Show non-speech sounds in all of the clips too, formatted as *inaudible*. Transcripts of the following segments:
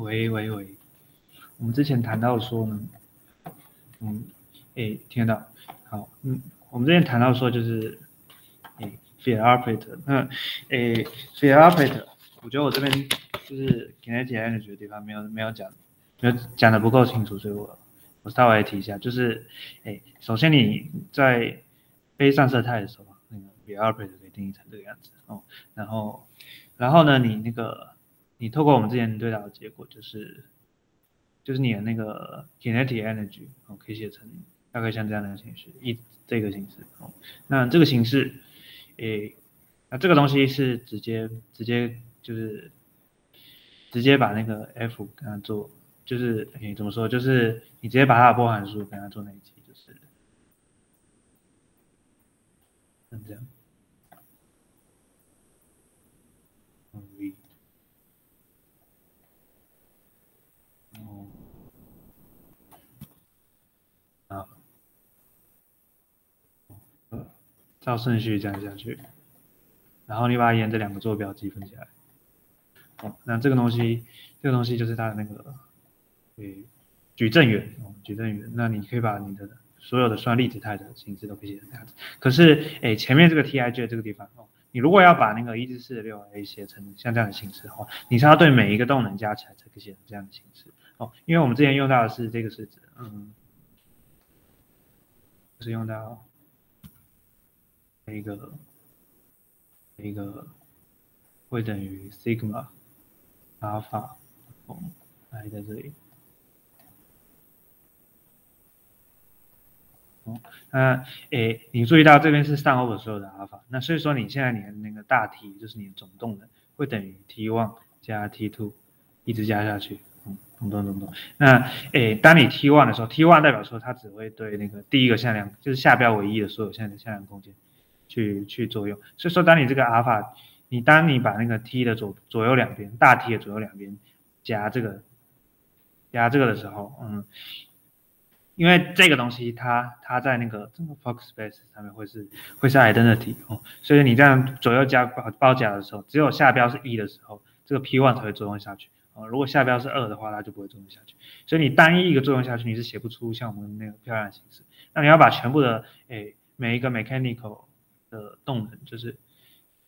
喂喂喂，我们之前谈到说呢，嗯，诶，听得到，好，嗯，我们之前谈到说就是，诶，field operator，那，诶，field operator，我觉得我这边就是 kinetic energy 的地方没有没有讲，没有讲的不够清楚，所以我我稍微提一下，就是，诶，首先你在非上色态的时候，那个 field operator 可以定义成这个样子。哦，然后，然后呢，你那个。你透过我们之前对答的结果，就是就是你的那个 kinetic energy 哦，可以写成大概像这样的形式，一这个形式哦。那这个形式，诶，那这个东西是直接直接就是直接把那个 F 跟它做，就是诶怎么说，就是你直接把它的波函数跟它做那一起，就是像这样。照顺序这样下去，然后你把它沿着两个坐标积分起来。哦，那这个东西，这个东西就是它的那个，诶，矩阵圆，矩阵圆。那你可以把你的所有的算粒子态的形式都可以写成这样子。可是，诶，前面这个 Tij 这个地方，哦，你如果要把那个一至四六 A 写成像这样的形式的话，你是要对每一个动能加起来才可以写成这样的形式。哦，因为我们之前用到的是这个式子，嗯，是用到。一个一个会等于 sigma 阿尔法，嗯，来在这里。哦，那诶，你注意到这边是上 over 所有的阿尔法，那所以说你现在你的那个大 T 就是你的总动能会等于 T one 加 T two，一直加下去，嗯，咚咚咚咚。那诶，当你 T one 的时候，T one 代表说它只会对那个第一个向量，就是下标为一的所有向量向量空间。去去作用，所以说当你这个阿尔法，你当你把那个 T 的左左右两边，大 T 的左右两边加这个加这个的时候，嗯，因为这个东西它它在那个整个 Fox Space 上面会是会是 identity 哦，所以你这样左右加包包夹的时候，只有下标是一的时候，这个 P one 才会作用下去。哦，如果下标是二的话，它就不会作用下去，所以你单一一个作用下去，你是写不出像我们那个漂亮的形式，那你要把全部的诶每一个 mechanical 的动能就是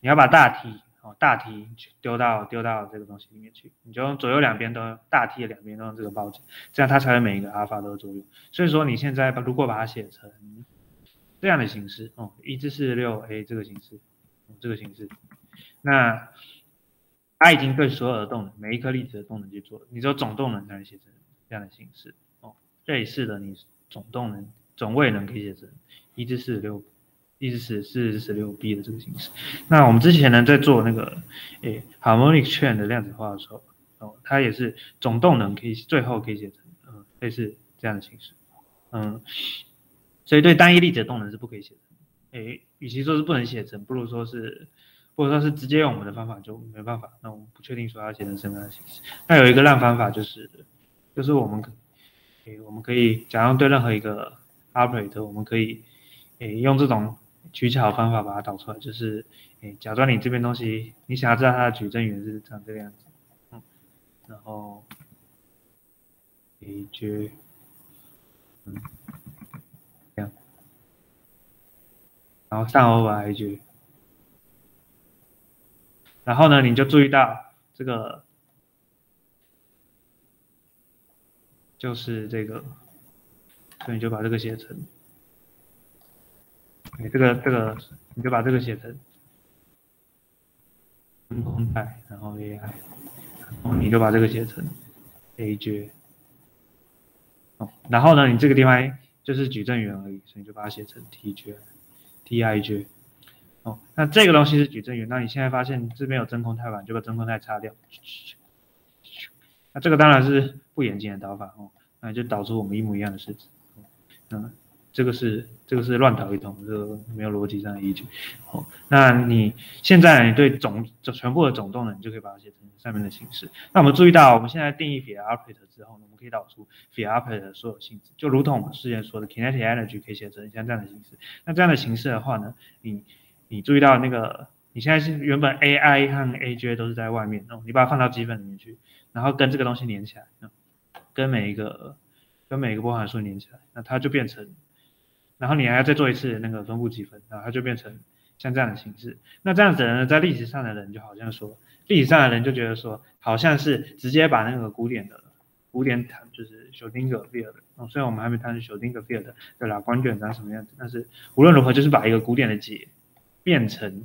你要把大 T 哦大 T 丢到丢到这个东西里面去，你就用左右两边都大 T 的两边都用这个包夹，这样它才会每一个阿尔法都作用。所以说你现在把如果把它写成这样的形式哦，一至四十六 A 这个形式，这个形式，那它已经对所有的动能每一颗粒子的动能去做，你只有总动能才能写成这样的形式哦。类似的你总动能总位能可以写成一至四十六。意思是四十六 B 的这个形式。那我们之前呢，在做那个诶 harmonic chain 的量子化的时候，哦，它也是总动能可以最后可以写成嗯类似这样的形式，嗯，所以对单一粒子的动能是不可以写成。诶，与其说是不能写成，不如说是，或者说是直接用我们的方法就没办法。那我们不确定说要写成什么样的形式。那有一个烂方法就是，就是我们可，诶，我们可以假如对任何一个 operator，我们可以诶用这种。取巧方法把它导出来，就是，诶，假装你这边东西，你想要知道它的矩阵圆是长这个样子，嗯，然后，A J，嗯，这样，然后上 over A J，然后呢，你就注意到这个，就是这个，所以你就把这个写成。你这个这个，你就把这个写成真空态，然后 AI，哦，你就把这个写成 AJ，哦，然后呢，你这个地方就是矩阵元而已，所以你就把它写成 TJ，TIJ，哦，那这个东西是矩阵元，那你现在发现这边有真空态板，就把真空态擦掉，那这个当然是不严谨的导法哦，那就导出我们一模一样的式子，嗯。这个是这个是乱导一通，这个没有逻辑上的依据。好，那你现在你对总这全部的总动能，你就可以把它写成上面的形式。那我们注意到，我们现在定义 f i e operator 之后呢，我们可以导出 f i e operator 的所有性质，就如同我们之前说的 kinetic energy 可以写成像这样的形式。那这样的形式的话呢，你你注意到那个你现在是原本 AI 和 AJ 都是在外面哦，你把它放到积分里面去，然后跟这个东西连起来，跟每一个跟每一个波函数连起来，那它就变成，然后你还要再做一次那个分布积分，然后它就变成像这样的形式。那这样子呢，在历史上的人就好像说，历史上的人就觉得说，好像是直接把那个古典的古典就是休丁格 field 哦，虽然我们还没谈休丁格 field 的拉光卷长什么样子，但是无论如何就是把一个古典的解变成。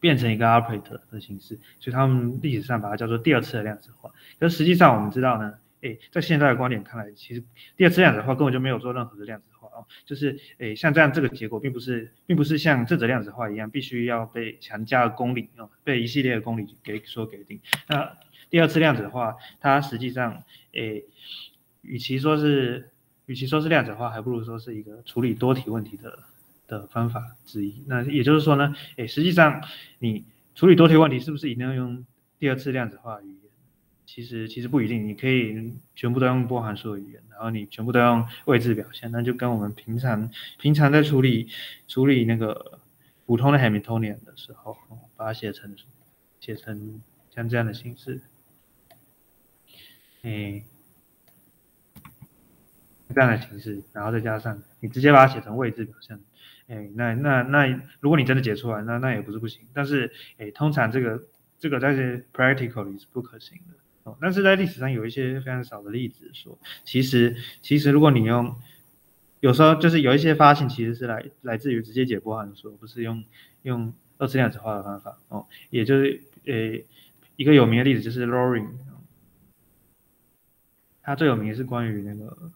变成一个 operator 的形式，所以他们历史上把它叫做第二次的量子化。可实际上我们知道呢，诶，在现在的观点看来，其实第二次量子化根本就没有做任何的量子化哦，就是诶，像这样这个结果并不是，并不是像正则量子化一样，必须要被强加的公理哦，被一系列的公理给所给定。那第二次量子化，它实际上诶，与其说是，与其说是量子化，还不如说是一个处理多体问题的。的方法之一，那也就是说呢，诶，实际上你处理多体问题是不是一定要用第二次量子化语言？其实其实不一定，你可以全部都用波函数的语言，然后你全部都用位置表现，那就跟我们平常平常在处理处理那个普通的 Hamiltonian 的时候，把它写成写成像这样的形式，诶。这样的形式，然后再加上你直接把它写成位置表现。哎，那那那，如果你真的解出来，那那也不是不行。但是，哎，通常这个这个在 practically 是不可行的哦。但是在历史上有一些非常少的例子说，其实其实如果你用，有时候就是有一些发现其实是来来自于直接解波函数，不是用用二次量子化的方法哦。也就是呃一个有名的例子就是 Loring，他最有名是关于那个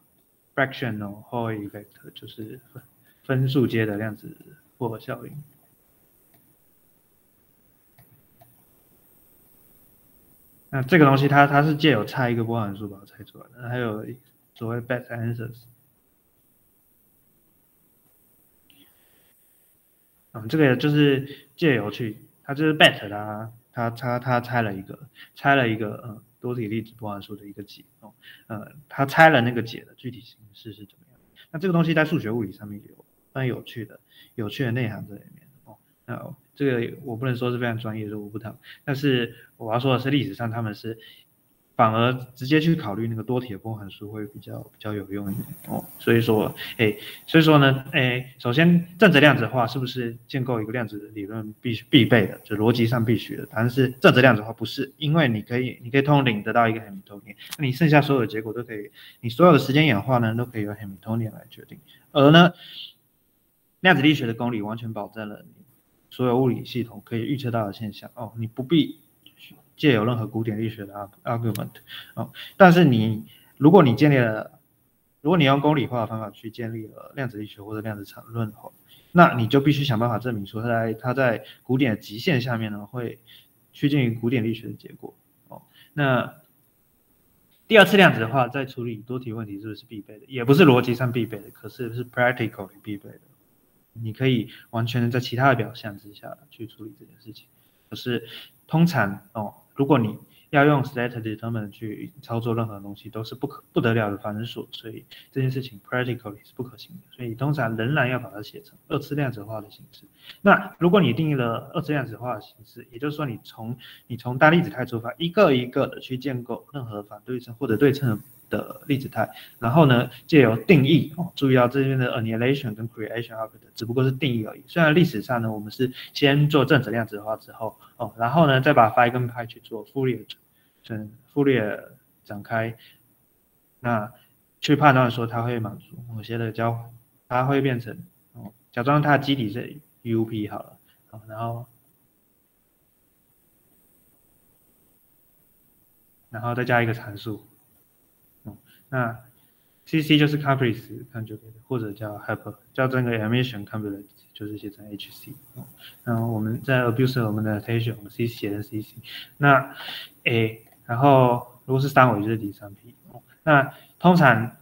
fractional Hall effect，就是分数阶的量子复合效应，那这个东西它它是借由猜一个波函数把它猜出来的，还有所谓 best answers，嗯，这个就是借由去，它就是 bet 它它它它猜了一个猜了一个嗯多体粒子波函数的一个解哦，呃，他猜了那个解的具体形式是怎么样？那这个东西在数学物理上面有。蛮有趣的，有趣的内涵在里面哦。那这个我不能说是非常专业，的，我不谈。但是我要说的是，历史上他们是。反而直接去考虑那个多体的波函数会比较比较有用一点哦，所以说，哎，所以说呢，哎，首先正则量子化是不是建构一个量子理论必须必备的，就逻辑上必须的？答案是正则量子化不是，因为你可以你可以通灵得到一个 Hamiltonian，那你剩下所有的结果都可以，你所有的时间演化呢都可以由 Hamiltonian 来决定，而呢，量子力学的公理完全保证了所有物理系统可以预测到的现象哦，你不必。借有任何古典力学的 argument 哦，但是你如果你建立了，如果你用公理化的方法去建立了量子力学或者量子场论后，那你就必须想办法证明说它在它在古典极限下面呢会趋近于古典力学的结果哦。那第二次量子的话，在处理多体问题是不是必备的？也不是逻辑上必备的，可是是 practically 必备的。你可以完全的在其他的表象之下去处理这件事情，可是通常哦。如果你要用 state determinant 去操作任何东西，都是不可不得了的繁琐，所以这件事情 practically 是不可行的。所以通常仍然要把它写成二次量子化的形式。那如果你定义了二次量子化的形式，也就是说你从你从单粒子态出发，一个一个的去建构任何反对称或者对称。的粒子态，然后呢，借由定义哦，注意到这边的 annihilation 跟 creation operator 只不过是定义而已。虽然历史上呢，我们是先做正则量子化之后哦，然后呢，再把 phi 跟派去做 Fourier 整 Fourier 展开，那去判断说它会满足某些的交换，它会变成哦，假装它的基底是 UP 好了，好，然后然后再加一个参数。那 C C 就是 caprice conjugate，或者叫 hyper，叫这个 emission conjugate，就是写成 H C。那我们在 abuse 我们的 notation，我们 C C 写成 C C。那 A，然后如果是三维就是第三 P。那通常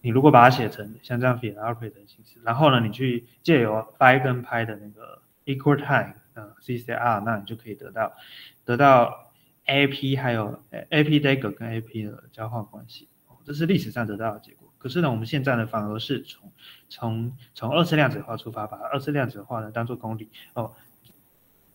你如果把它写成像这样 fit operator 的形式，然后呢，你去借由 phi 跟 pi 的那个 equal time，呃，C C R，那你就可以得到得到 A P 还有 A P dagger 跟 A P 的交换关系。这是历史上得到的结果。可是呢，我们现在呢，反而是从从从二次量子化出发，把二次量子化呢当做公理哦。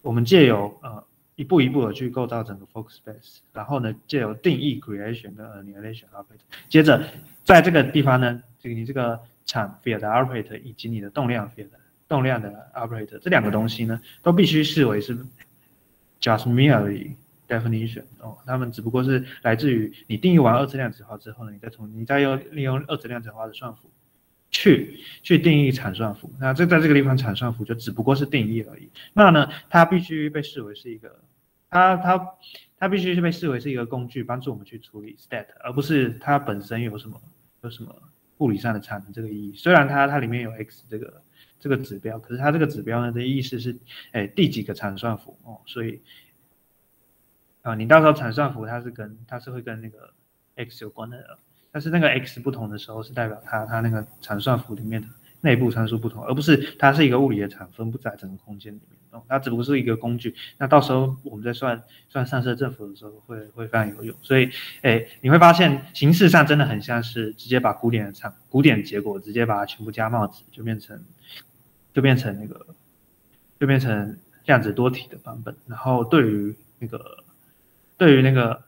我们借由呃一步一步的去构造整个 focus space，然后呢借由定义 creation 跟 annihilation operator，接着在这个地方呢，这个你这个场 field operator 以及你的动量 field 动量的 operator 这两个东西呢，都必须视为是 just merely definition 哦，它们只不过是来自于你定义完二次量子化之后呢，你再从你再用利用二次量子化的算符。去去定义产算符，那这在这个地方产算符就只不过是定义而已。那呢，它必须被视为是一个，它它它必须是被视为是一个工具，帮助我们去处理 state，而不是它本身有什么有什么物理上的产这个意义。虽然它它里面有 x 这个这个指标，可是它这个指标呢的意思是，哎，第几个产算符哦，所以啊，你到时候产算符它是跟它是会跟那个 x 有关的。但是那个 x 不同的时候，是代表它它那个场算符里面的内部参数不同，而不是它是一个物理的场分布在整个空间里面哦，它只不过是一个工具。那到时候我们在算算散射振幅的时候，会会非常有用。所以，哎，你会发现形式上真的很像是直接把古典的场古典结果直接把它全部加帽子，就变成就变成那个就变成量子多体的版本。然后对于那个对于那个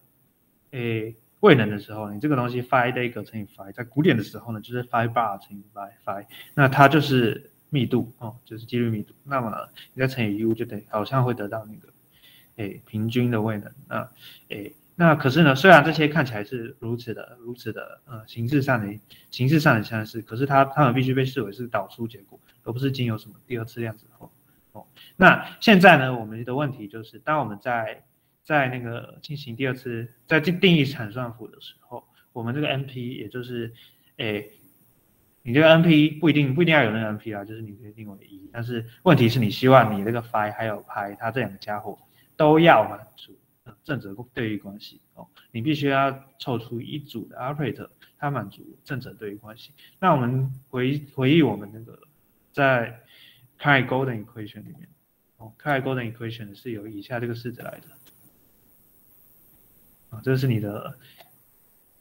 诶。位能的时候，你这个东西 phi d a g 乘以 phi，在古典的时候呢，就是 phi bar 乘以 phi phi，那它就是密度哦，就是几率密度。那么你再乘以 u 就等于好像会得到那个诶平均的位能啊诶，那可是呢，虽然这些看起来是如此的如此的呃形式上的形式上的相似，可是它它们必须被视为是导出结果，而不是经由什么第二次量子后哦。那现在呢，我们的问题就是当我们在在那个进行第二次在定义产算符的时候，我们这个 NP 也就是，诶，你这个 NP 不一定不一定要有那个 NP 啊，就是你可以定为一，但是问题是你希望你这个 phi 还有 pi 它这两个家伙都要满足正则对应关系哦，你必须要凑出一组的 operator，它满足正则对应关系。那我们回回忆我们那个在 Kai Golden Equation 里面，哦，Kai Golden Equation 是由以下这个式子来的。啊，这是你的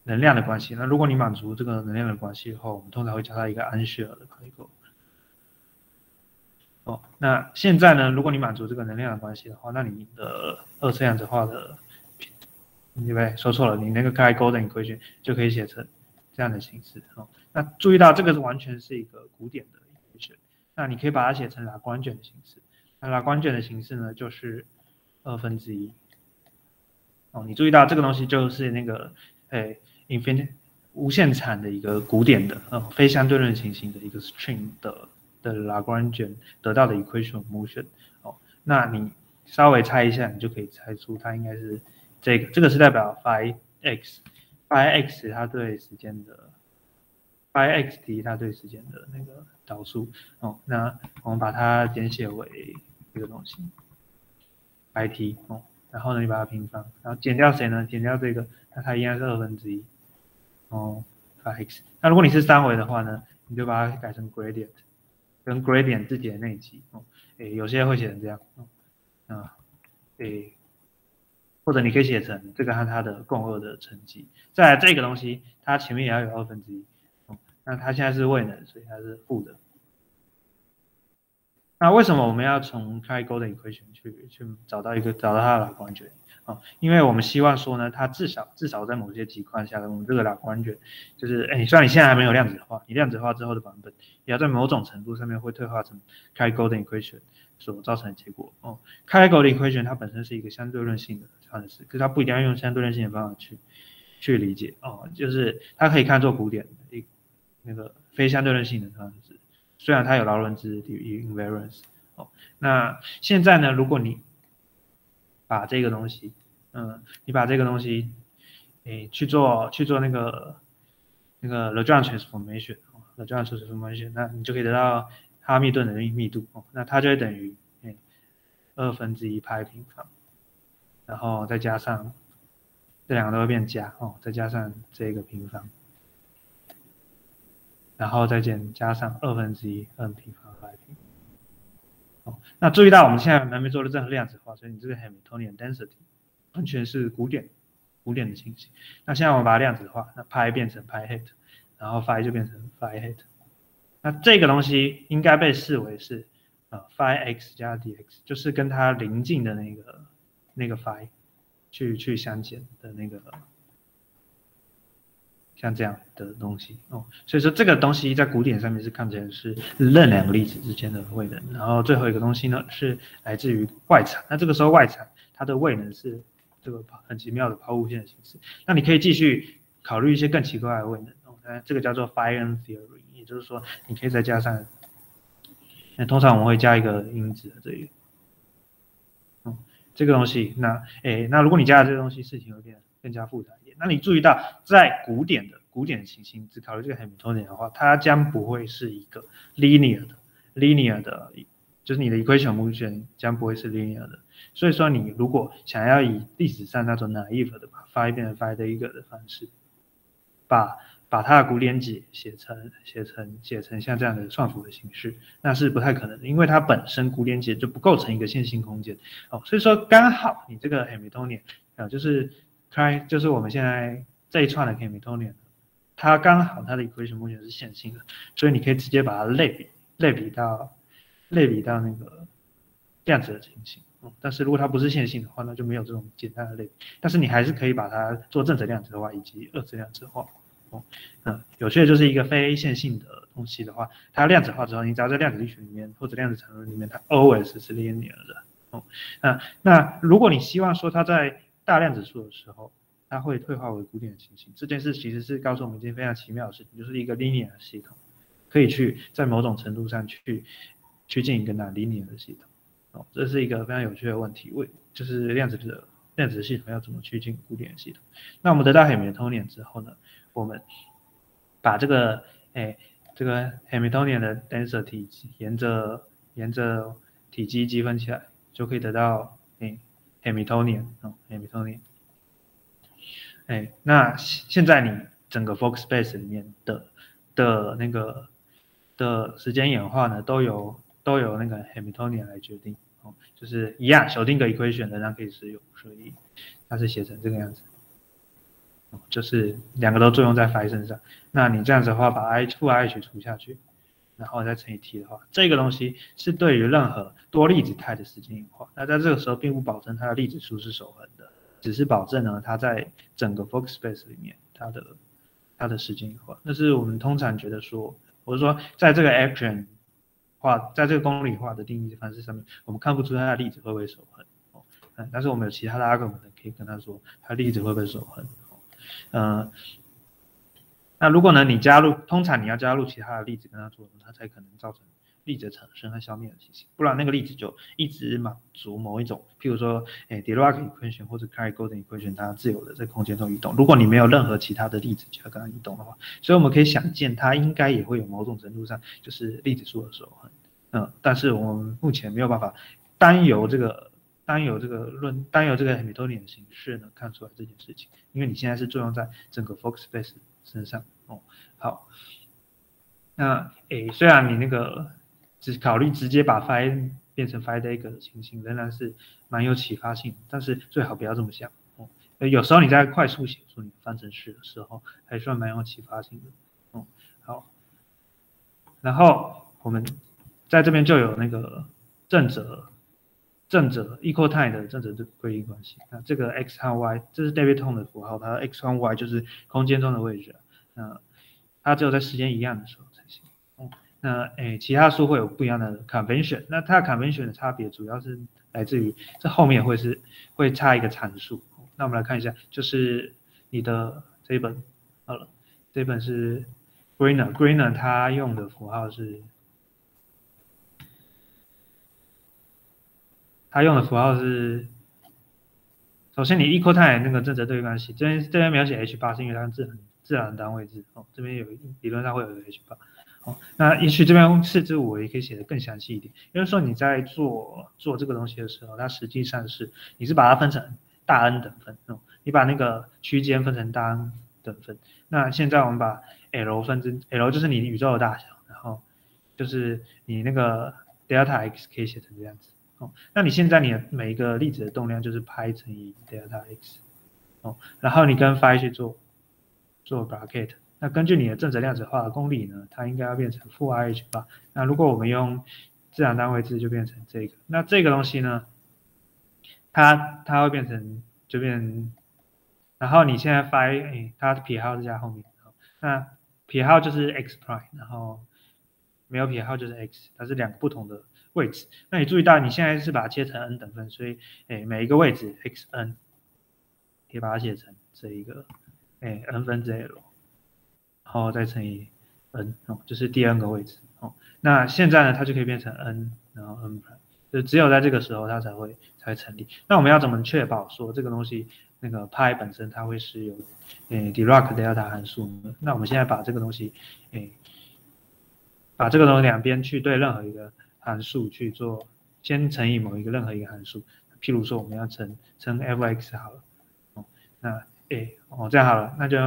能量的关系。那如果你满足这个能量的关系以后，我们通常会叫它一个安歇尔的结构。哦，那现在呢，如果你满足这个能量的关系的话，那你的二次量子化的，对不对？说错了，你那个开 golden equation 就可以写成这样的形式。哦，那注意到这个是完全是一个古典的引规卷。那你可以把它写成拉光卷的形式。那拉光卷的形式呢，就是二分之一。哦，你注意到这个东西就是那个，诶，infinite 无限产的一个古典的，呃，非相对论情形的一个 string 的的 Lagrangian 得到的 equation of motion。哦，那你稍微猜一下，你就可以猜出它应该是这个，这个是代表 phi x，phi x 它对时间的，phi x t 它对时间的那个导数。哦，那我们把它简写为这个东西，i t 哦。然后呢，你把它平方，然后减掉谁呢？减掉这个，那它应该是二分之一，哦，x。那如果你是三维的话呢，你就把它改成 gradient，跟 gradient 自己的内积，哦，诶，有些会写成这样，啊，诶，或者你可以写成这个和它的共轭的乘积。再这个东西，它前面也要有二分之一，哦，那它现在是位能，所以它是负的。那为什么我们要从开 golden equation 去去找到一个找到它的拉光卷啊？因为我们希望说呢，它至少至少在某些情况下，我们这个拉光卷就是，哎，虽然你现在还没有量子化，你量子化之后的版本也要在某种程度上面会退化成开 golden equation 所造成的结果哦。开 golden equation 它本身是一个相对论性的方式，可是它不一定要用相对论性的方法去去理解哦，就是它可以看作古典的一那个非相对论性的方式。虽然它有劳伦兹 invariance 哦，那现在呢，如果你把这个东西，嗯，你把这个东西，你，去做去做那个那个 Lagrange transformation，Lagrange transformation，那你就可以得到哈密顿的密度哦，那它就会等于诶二分之一派平方，然后再加上这两个都会变加哦，再加上这个平方。然后再减加上二分之一 n 平方 i 平。哦，那注意到我们现在还没做的任何量子化，所以你这个 Hamiltonian density 完全是古典古典的情形。那现在我们把它量子化，那 pi 变成 pi hat，然后 phi 就变成 phi hat。那这个东西应该被视为是呃 phi x 加 dx，就是跟它邻近的那个那个 phi 去去相减的那个。像这样的东西哦，所以说这个东西在古典上面是看起来是任两个粒子之间的位能，然后最后一个东西呢是来自于外场，那这个时候外场它的位能是这个很奇妙的抛物线的形式，那你可以继续考虑一些更奇怪的位能哦，那这个叫做 fine theory，也就是说你可以再加上，那通常我们会加一个因子这里，嗯，这个东西，那诶，那如果你加了这个东西，事情有点更加复杂。那你注意到，在古典的古典的情形，只考虑这个 Hamiltonian 的话，它将不会是一个 linear 的 linear 的，就是你的 equation motion 将不会是 linear 的。所以说，你如果想要以历史上那种 naive 的把 phi 变成 phi 的一个的方式，把把它的古典解写成写成写成像这样的算符的形式，那是不太可能的，因为它本身古典解就不构成一个线性空间。哦，所以说刚好你这个 Hamiltonian 啊，就是。开就是我们现在这一串的 Hamiltonian，它刚好它的 equation motion 是线性的，所以你可以直接把它类比类比到类比到那个量子的情形。嗯，但是如果它不是线性的话，那就没有这种简单的类比。但是你还是可以把它做正则量子化以及二次量子化。哦，嗯，有趣的就是一个非线性的东西的话，它量子化之后，你只要在量子力学里面或者量子场论里面，它 always 是 linear 的。哦，那那如果你希望说它在大量子数的时候，它会退化为古典的情形。这件事其实是告诉我们一件非常奇妙的事情，就是一个 linear 的系统可以去在某种程度上去去进一个 non-linear 的系统。哦，这是一个非常有趣的问题。为就是量子的量子系统要怎么去进古典的系统？那我们得到 Hamiltonian 之后呢，我们把这个哎这个 Hamiltonian 的 density 沿着沿着体积积分起来，就可以得到哎。Hamiltonian 哦，Hamiltonian，哎，那现在你整个 Fock space 里面的的那个的时间演化呢，都由都由那个 Hamiltonian 来决定哦，就是一样，小定格 equation 仍然可以使用，所以它是写成这个样子，就是两个都作用在 phi 身上，那你这样子的话，把 i 负 i h 除下去。然后再乘以 t 的话，这个东西是对于任何多粒子态的时间演化。那在这个时候，并不保证它的粒子数是守恒的，只是保证呢它在整个 Fock space 里面它的它的时间演化。那是我们通常觉得说，我是说，在这个 action 化，在这个公理化的定义方式上面，我们看不出它的粒子会不会守恒。嗯，但是我们有其他的 argument 可以跟他说，它粒子会不会守恒？嗯。那如果呢？你加入，通常你要加入其他的粒子跟它作用，它才可能造成粒子产生和消灭的情形，不然那个粒子就一直满足某一种，譬如说，哎，Dirac equation 或者 Cragg-Golden equation，它自由的在空间中移动。如果你没有任何其他的粒子加跟它移动的话，所以我们可以想见，它应该也会有某种程度上就是粒子数的守恒。嗯，但是我们目前没有办法单由这个单由这个论单由这个米多点形式呢看出来这件事情，因为你现在是作用在整个 Fock space。身上哦，好，那诶，虽然你那个只考虑直接把 phi 变成 phi 的一个情形，仍然是蛮有启发性，但是最好不要这么想哦。有时候你在快速写出你的方程式的时候，还算蛮有启发性的哦。好，然后我们在这边就有那个正则。正则 equal time 的正则这规律关系，那这个 x 和 y，这是 David Tong 的符号，它 x 和 y 就是空间中的位置，那它只有在时间一样的时候才行。哦，那诶，其他书会有不一样的 convention，那它的 convention 的差别主要是来自于这后面会是会差一个参数。那我们来看一下，就是你的这一本好了，这本是 Greener，Greener 它用的符号是。它用的符号是，首先你 equal time 那个正则对关系，这边这边描写 h 八是因为它是自然自然单位制哦，这边有理论上会有个 h 八哦，那也许这边四至五也可以写的更详细一点，因为说你在做做这个东西的时候，它实际上是你是把它分成大 n 等分哦，你把那个区间分成大 n 等分，那现在我们把 l 分之 l 就是你宇宙的大小，然后就是你那个 delta x 可以写成这样子。哦，那你现在你的每一个粒子的动量就是派乘以 delta x，哦，然后你跟 phi 去做做 bracket，那根据你的正则量子化的公理呢，它应该要变成负 i h 吧。那如果我们用自然单位制就变成这个。那这个东西呢，它它会变成就变，然后你现在发哎，它的撇号是加后面，那撇号就是 x prime，然后没有撇号就是 x，它是两个不同的位置。那你注意到你现在是把它切成 n 等分，所以哎每一个位置 x n，可以把它写成这一个哎 n 分之 l，然后再乘以 n 哦，就是第 n 个位置哦。那现在呢，它就可以变成 n，然后 n 就只有在这个时候它才会才会成立。那我们要怎么确保说这个东西？那个派本身它会是有，诶，Dirac delta 函数。那我们现在把这个东西，诶，把这个东西两边去对任何一个函数去做，先乘以某一个任何一个函数。譬如说我们要乘乘 f(x) 好了，哦，那诶，哦这样好了，那就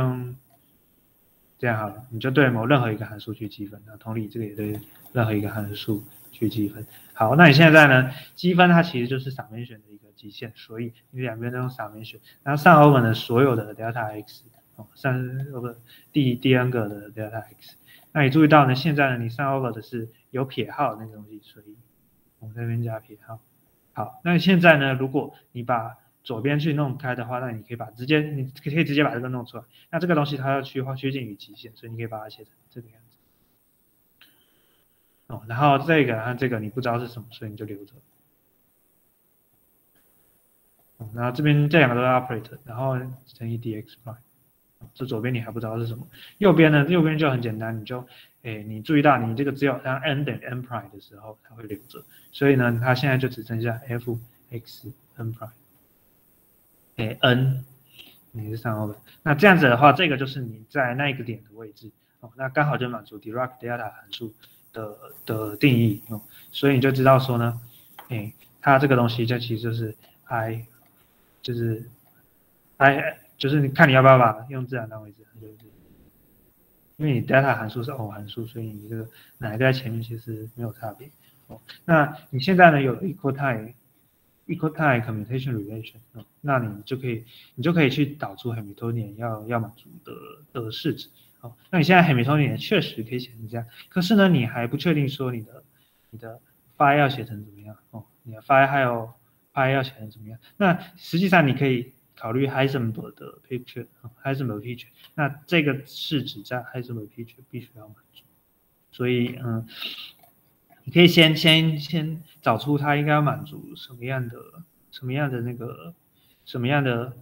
这样好了，你就对某任何一个函数去积分。那同理，这个也对任何一个函数去积分。好，那你现在呢？积分它其实就是傻面选的一个极限，所以你两边都用傻面选。然后上 over 的所有的 delta x 哦，上 over 第第 n 个的 delta x。那你注意到呢？现在呢，你上 over 的是有撇号那个东西，所以我们这边加撇号。好，那现在呢，如果你把左边去弄开的话，那你可以把直接你可以直接把这个弄出来。那这个东西它要去化趋近于极限，所以你可以把它写成这个样子。哦，然后这个和这个你不知道是什么，所以你就留着。然后这边这两个都是 operator，然后乘以 dx prime，这左边你还不知道是什么，右边呢？右边就很简单，你就，哎，你注意到你这个只有当 n 等于 n prime 的时候它会留着，所以呢，它现在就只剩下 f x n prime，哎，n，你是上 over，那这样子的话，这个就是你在那个点的位置，哦，那刚好就满足 Dirac delta 函数。的的定义哦，所以你就知道说呢，哎，它这个东西这其实就是 i，就是 i，就是你看你要不要把用自然单位字，就是因为你 delta 函数是偶函数，所以你这个哪一个在前面其实没有差别哦。那你现在呢有 equal time equal time commutation relation 哦，那你就可以你就可以去导出 Hamiltonian 要要满足的的式子。哦，那你现在 Hamiltonian 确实可以写成这样，可是呢，你还不确定说你的你的 phi 要写成怎么样哦，你的 phi 还有 phi 要写成怎么样？那实际上你可以考虑 Heisenberg 的 picture，Heisenberg picture，那这个是指在 Heisenberg picture 必须要满足，所以嗯，你可以先先先找出它应该要满足什么样的什么样的那个什么样的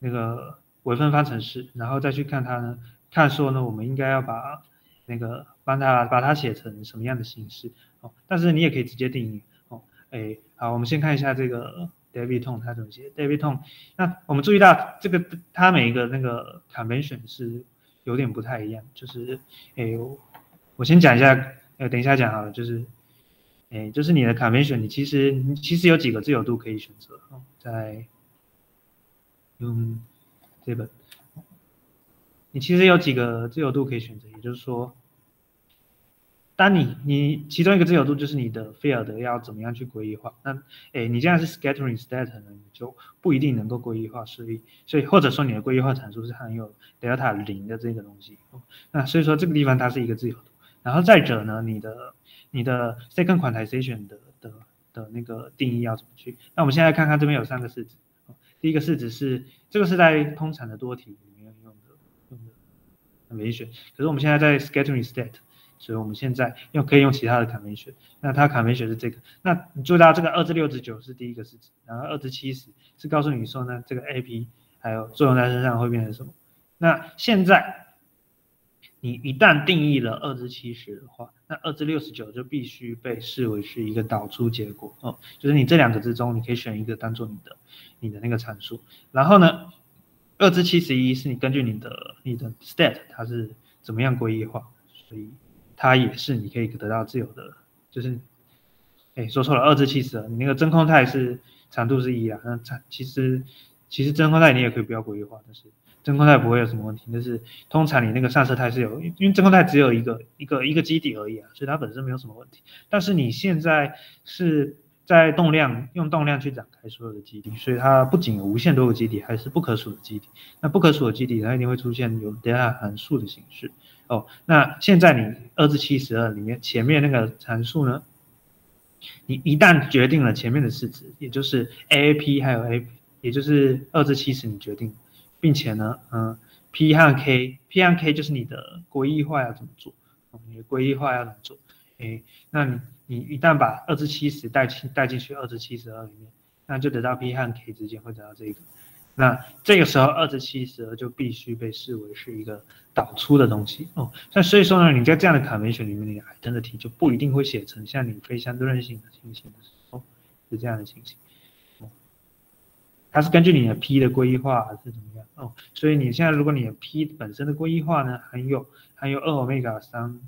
那个微分方程式，然后再去看它呢。看说呢，我们应该要把那个帮他把它写成什么样的形式哦？但是你也可以直接定义哦。哎，好，我们先看一下这个 David Tong 他怎么写。David Tong，那我们注意到这个他每一个那个 convention 是有点不太一样，就是哎，我先讲一下，呃，等一下讲好了，就是哎，就是你的 convention，你其实你其实有几个自由度可以选择哦，在用这本。你其实有几个自由度可以选择，也就是说，当你你其中一个自由度就是你的 field 要怎么样去归一化，那哎，你这样是 scattering state 呢，你就不一定能够归一化，所以所以或者说你的归一化函数是含有 delta 零的这个东西，那所以说这个地方它是一个自由度，然后再者呢，你的你的 second quantization 的的的那个定义要怎么去？那我们现在看看这边有三个式子，第一个式子是这个是在通常的多体里面用的用的可是我们现在在 scattering state，所以我们现在用可以用其他的 convention。那它 convention 是这个，那你注意到这个二至六至九是第一个事情，然后二至七十是告诉你说呢，这个 AP 还有作用在身上会变成什么？那现在你一旦定义了二至七十的话，那二至六十九就必须被视为是一个导出结果哦，就是你这两个之中，你可以选一个当做你的你的那个参数，然后呢？二至七十一是你根据你的你的 state 它是怎么样归一化，所以它也是你可以得到自由的，就是哎说错了，二至七十，你那个真空态是长度是一啊，那长其实其实真空态你也可以不要归一化，但是真空态不会有什么问题，但是通常你那个上色态是有，因为真空态只有一个一个一个基底而已啊，所以它本身没有什么问题，但是你现在是。在动量用动量去展开所有的基底，所以它不仅有无限多个基底，还是不可数的基底。那不可数的基底，它一定会出现有 delta 函数的形式。哦，那现在你二至七十二里面前面那个函数呢，你一旦决定了前面的式子，也就是 A P 还有 A，也就是二至七十你决定，并且呢，嗯，P 和 K，P 和 K 就是你的归一化要怎么做，你的归一化要怎么做？诶，那你你一旦把二至七十带进带进去二至七十二里面，那就得到 P 和 K 之间会得到这个。那这个时候，二至七十二就必须被视为是一个导出的东西哦。那所以说呢，你在这样的 convention 里面，你的 identity 就不一定会写成像你非相对论性的情形的时候是这样的情形。它是根据你的 P 的归一化还是怎么样哦。所以你现在如果你的 P 本身的归一化呢，含有含有二欧米伽三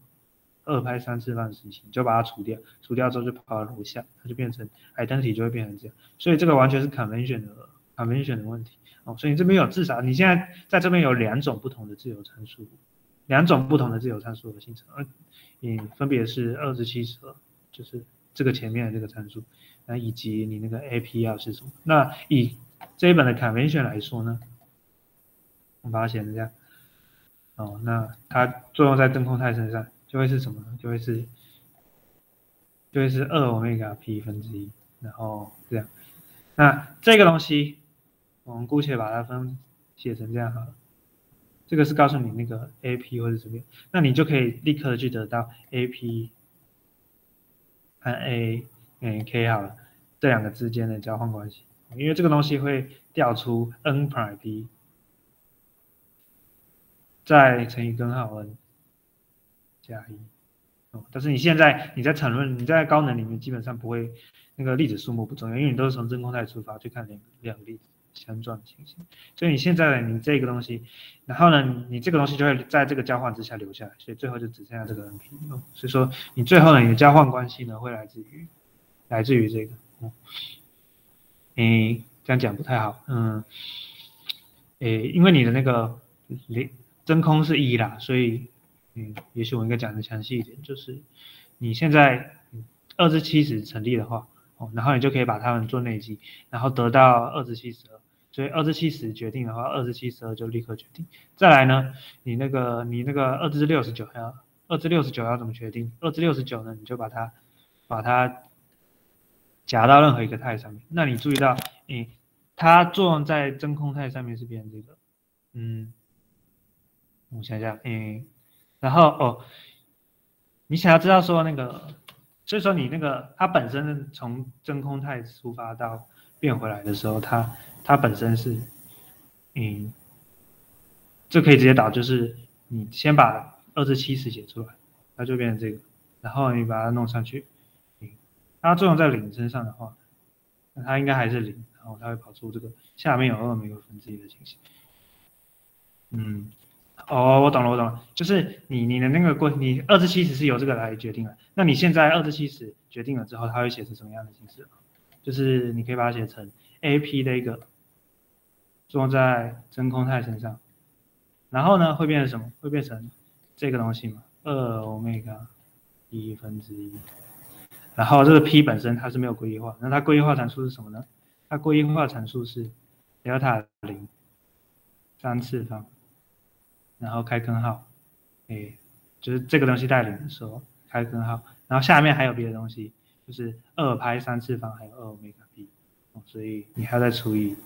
二派三次方程式，就把它除掉，除掉之后就跑到楼下，它就变成 identity 就会变成这样。所以这个完全是 convention 的。convention 的问题哦，所以这边有至少你现在在这边有两种不同的自由参数，两种不同的自由参数的形成，而你分别是二十七十二，就是这个前面的这个参数，那以及你那个 AP 要是什么？那以这一本的 convention 来说呢，我们把它写成这样，哦，那它作用在真空态身上就会是什么？就会是就会是二欧米伽 P 分之一，然后这样，那这个东西。我们姑且把它分写成这样好了，这个是告诉你那个 A P 或者怎么样，那你就可以立刻去得到 A P 和 A 嗯 K 好了这两个之间的交换关系，因为这个东西会调出 N prime P 再乘以根号 N 加一哦，但是你现在你在场论你在高能里面基本上不会那个粒子数目不重要，因为你都是从真空态出发去看两两粒子。相撞的情形，所以你现在你这个东西，然后呢，你这个东西就会在这个交换之下留下来，所以最后就只剩下这个 N P 哦。所以说你最后呢，你的交换关系呢会来自于来自于这个，嗯，诶，这样讲不太好，嗯，诶，因为你的那个零真空是一啦，所以嗯，也许我应该讲的详细一点，就是你现在二至七十成立的话，哦，然后你就可以把它们做内积，然后得到二至七十二。所以二至七十决定的话，二至七十二就立刻决定。再来呢，你那个你那个二至六十九要二至六十九要怎么决定？二至六十九呢，你就把它把它夹到任何一个态上面。那你注意到，嗯，它作用在真空态上面是变这个，嗯，我想想，诶，然后哦，你想要知道说那个，所以说你那个它本身从真空态出发到变回来的时候，它它本身是，嗯，这可以直接导，就是你先把二至七十写出来，它就变成这个，然后你把它弄上去，嗯，它作用在零身上的话，那它应该还是零，然后它会跑出这个下面有二没有分之一的情形。嗯，哦，我懂了，我懂了，就是你你的那个过，你二至七十是由这个来决定的，那你现在二至七十决定了之后，它会写成什么样的形式？就是你可以把它写成 A P 的一个。作在真空态身上，然后呢，会变成什么？会变成这个东西嘛？二欧米伽一分之一。然后这个 P 本身它是没有归一化，那它归一化阐述是什么呢？它归一化阐述是德尔塔零三次方，然后开根号，哎，就是这个东西带领的时候开根号，然后下面还有别的东西，就是二派三次方还有二欧米伽 P，所以你还要再除以。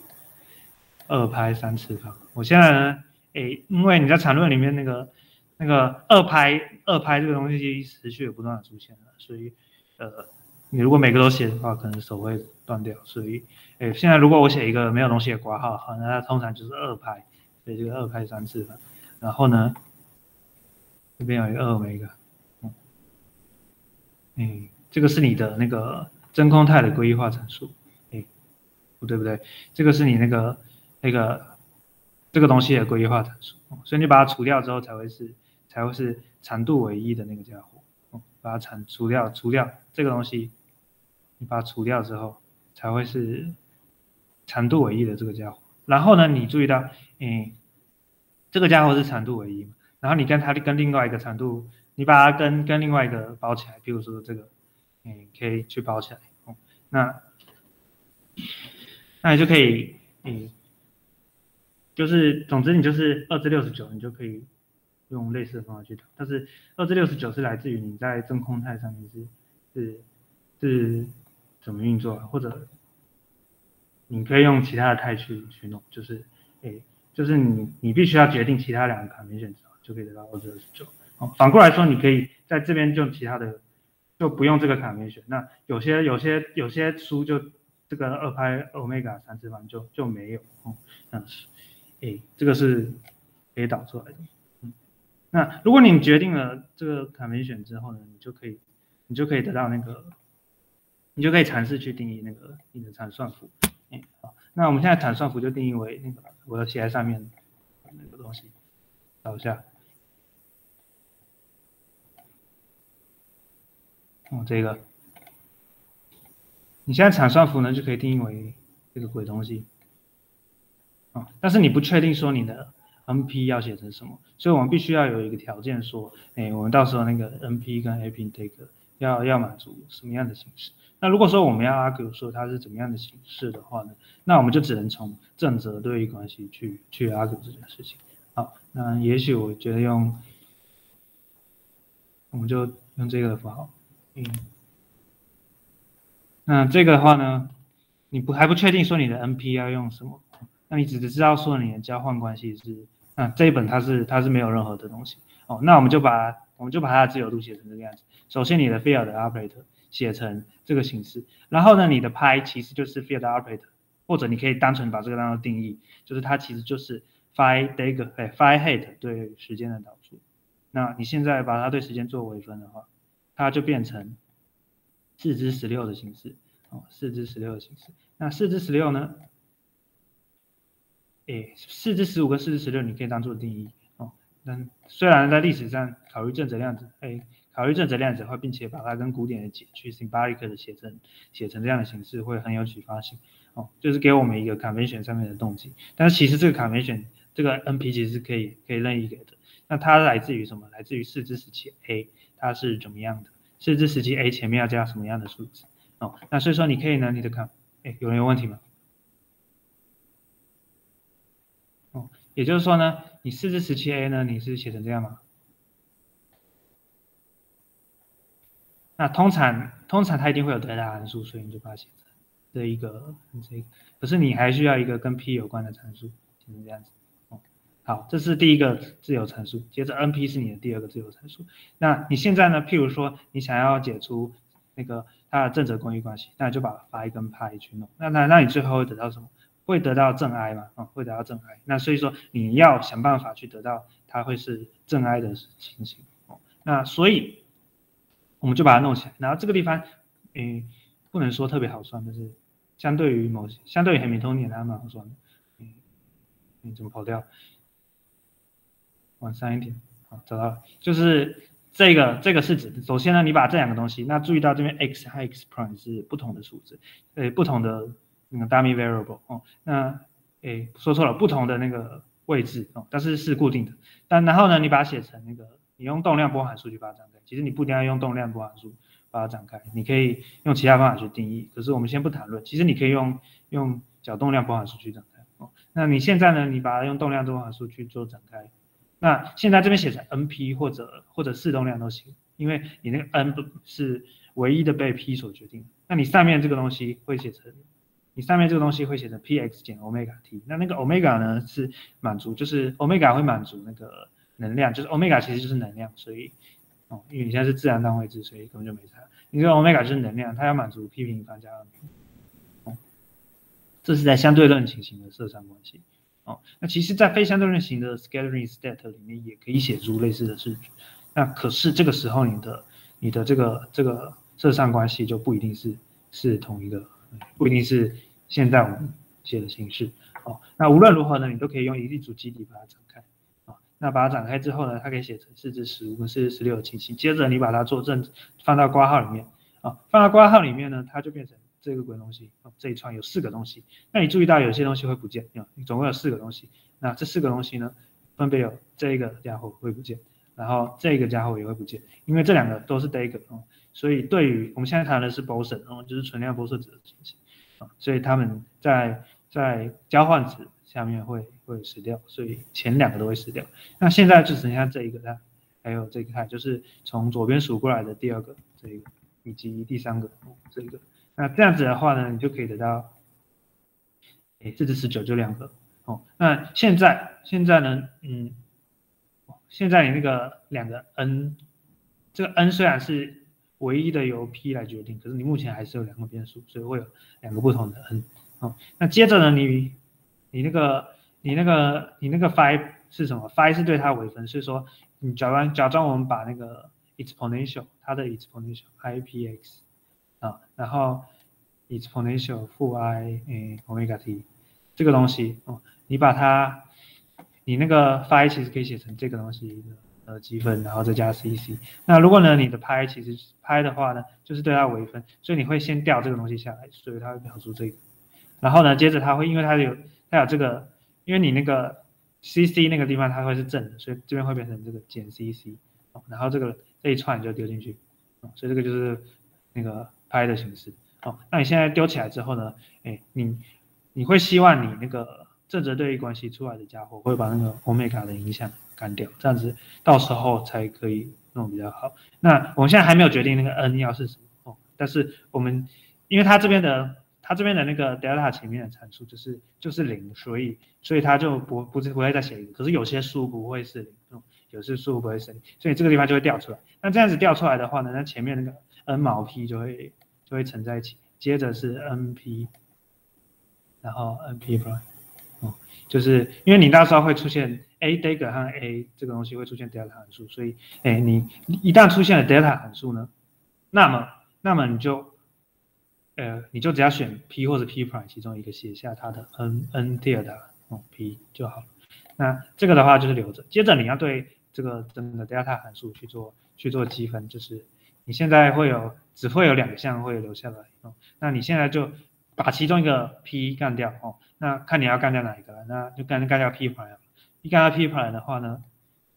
二拍三次方，我现在呢，诶，因为你在缠论里面那个那个二拍二拍这个东西持续有不断的出现了，所以呃，你如果每个都写的话，可能手会断掉。所以，诶，现在如果我写一个没有东西的括号，好那它通常就是二拍，所以这个二拍三次方。然后呢，这边有一个二维个，嗯，诶，这个是你的那个真空态的归一化参数，诶，不对不对，这个是你那个。那个这个东西的归一化参数，所以你把它除掉之后，才会是才会是长度为一的那个家伙，把它铲除掉，除掉这个东西，你把它除掉之后，才会是长度为一的这个家伙。然后呢，你注意到，哎，这个家伙是长度为一嘛？然后你跟它跟另外一个长度，你把它跟跟另外一个包起来，比如说这个，嗯，可以去包起来，哦，那那你就可以，嗯。就是，总之你就是二至六十九，你就可以用类似的方法去导。但是二至六十九是来自于你在真空态上面是是是怎么运作，或者你可以用其他的态去去弄，就是诶，就是你你必须要决定其他两个卡面选择，就可以得到二十九。哦，反过来说，你可以在这边用其他的，就不用这个卡面选。那有些有些有些书就这个二拍 omega 三次方就就没有哦，那是诶，这个是可以导出来的。嗯，那如果你决定了这个卡面选之后呢，你就可以你就可以得到那个，你就可以尝试去定义那个你的产算符。嗯，好，那我们现在产算符就定义为那个我要写在上面那个东西，找一下。哦，这个，你现在产算符呢就可以定义为这个鬼东西，啊，但是你不确定说你的 NP 要写成什么，所以我们必须要有一个条件说，哎，我们到时候那个 NP 跟 AP take 要要满足什么样的形式？那如果说我们要 argue 说它是怎么样的形式的话呢，那我们就只能从正则对应关系去去 argue 这件事情。好，那也许我觉得用，我们就用这个符号。嗯，那这个的话呢，你不还不确定说你的 NP 要用什么，那你只是知道说你的交换关系是，那这一本它是它是没有任何的东西哦，那我们就把我们就把它的自由度写成这个样子。首先你的 field operator 写成这个形式，然后呢你的拍其实就是 field operator，或者你可以单纯把这个当做定义，就是它其实就是 phi dagger 哎 phi height 对时间的导数。那你现在把它对时间做微分的话。它就变成四之十六的形式，哦，四之十六的形式。那四之十六呢？诶，四之十五跟四之十六你可以当做定义，哦。那虽然在历史上考虑正则量子，诶，考虑正则量子化，并且把它跟古典的解去 symbolic 的写成写成这样的形式，会很有启发性，哦，就是给我们一个 convention 上面的动机。但是其实这个 convention 这个 NP 其实是可以可以任意给的。那它来自于什么？来自于四之十七 A。它是怎么样的？四至十七 a 前面要加什么样的数字？哦，那所以说你可以呢，你的看，哎，有人有问题吗？哦，也就是说呢，你四至十七 a 呢，你是写成这样吗？那通常通常它一定会有德大函数，所以你就把它写成这一个这个，可是你还需要一个跟 p 有关的参数，写成这样子。好，这是第一个自由参数，接着 NP 是你的第二个自由参数。那你现在呢？譬如说你想要解出那个它的正则公域关系，那就把 phi 跟派去弄。那那那你最后会得到什么？会得到正 i 嘛？啊，会得到正 i。那所以说你要想办法去得到它会是正 i 的情形。哦，那所以我们就把它弄起来。然后这个地方，诶，不能说特别好算，但是相对于某些，相对于很明通点，还蛮好算的。嗯，你怎么跑掉？往上一点，好，找到了，就是这个，这个是指，首先呢，你把这两个东西，那注意到这边 x 和 x prime 是不同的数字，呃，不同的那个 dummy variable 哦，那，诶，说错了，不同的那个位置哦，但是是固定的，但然后呢，你把它写成那个，你用动量波函数去把它展开，其实你不一定要用动量波函数把它展开，你可以用其他方法去定义，可是我们先不谈论，其实你可以用用角动量波函数去展开哦，那你现在呢，你把它用动量波函数去做展开。那现在这边写成 NP 或者或者四动量都行，因为你那个 N 不是唯一的被 P 所决定。那你上面这个东西会写成，你上面这个东西会写成 Px 减 Omega T。那那个 Omega 呢是满足，就是 Omega 会满足那个能量，就是 Omega 其实就是能量，所以哦，因为你现在是自然单位制，所以根本就没差。你说 Omega 就是能量，它要满足 P 平方加 N 平，哦，这是在相对论情形的色散关系。哦，那其实，在非相对论型的 scattering state 里面，也可以写出类似的式子。那可是这个时候，你的你的这个这个色散关系就不一定是是同一个，不一定是现在我们写的形式。哦，那无论如何呢，你都可以用一组基底把它展开。那把它展开之后呢，它可以写成四至十五跟四至十六的情形。接着你把它做正，放到括号里面。啊，放到括号里面呢，它就变成。这个鬼东西哦，这一串有四个东西，那你注意到有些东西会不见啊？你总共有四个东西，那这四个东西呢，分别有这个家伙会不见，然后这个家伙也会不见，因为这两个都是 Dagger 哦，所以对于我们现在谈的是 Boson 哦，就是存量波色子的情形啊，所以他们在在交换值下面会会死掉，所以前两个都会死掉。那现在就剩下这一个它，还有这个它就是从左边数过来的第二个这一个。以及第三个这一个。那这样子的话呢，你就可以得到，哎，这只十九就两个哦。那现在现在呢，嗯，现在你那个两个 n，这个 n 虽然是唯一的由 p 来决定，可是你目前还是有两个变数，所以会有两个不同的 n。哦，那接着呢，你你那个你那个你那个 phi 是什么？phi 是对它微分，是说你假装假装我们把那个 exponential 它的 exponential i p x 啊，然后 exponential 负 i 诶 omega t 这个东西哦，你把它，你那个 phi 其实可以写成这个东西的呃积分，然后再加 c c。那如果呢你的拍其实拍的话呢，就是对它微分，所以你会先调这个东西下来，所以它会表出这个。然后呢，接着它会因为它有它有这个，因为你那个 c c 那个地方它会是正的，所以这边会变成这个减 c c 哦，然后这个这一串就丢进去，哦，所以这个就是那个。拍的形式，哦，那你现在丢起来之后呢？哎，你你会希望你那个正则对应关系出来的家伙会把那个欧米伽的影响干掉，这样子到时候才可以弄比较好。那我们现在还没有决定那个 n 要是什么哦，但是我们因为它这边的它这边的那个 delta 前面的参数就是就是零，所以所以它就不不是不会再写零，可是有些数不会是零，有些数不会是零，所以这个地方就会掉出来。那这样子掉出来的话呢，那前面那个 n 毛 p 就会。就会乘在一起，接着是 n p，然后 n p prime，哦，就是因为你到时候会出现 a dagger 和 a 这个东西会出现 delta 函数，所以，哎，你一旦出现了 delta 函数呢，那么，那么你就，呃，你就只要选 p 或者 p prime 其中一个写下它的 n n delta 哦 p 就好了。那这个的话就是留着，接着你要对这个整个 delta 函数去做去做积分，就是。你现在会有只会有两项会留下来哦，那你现在就把其中一个 p 干掉哦，那看你要干掉哪一个了，那就干干掉 p prime，一干掉 p prime 的话呢，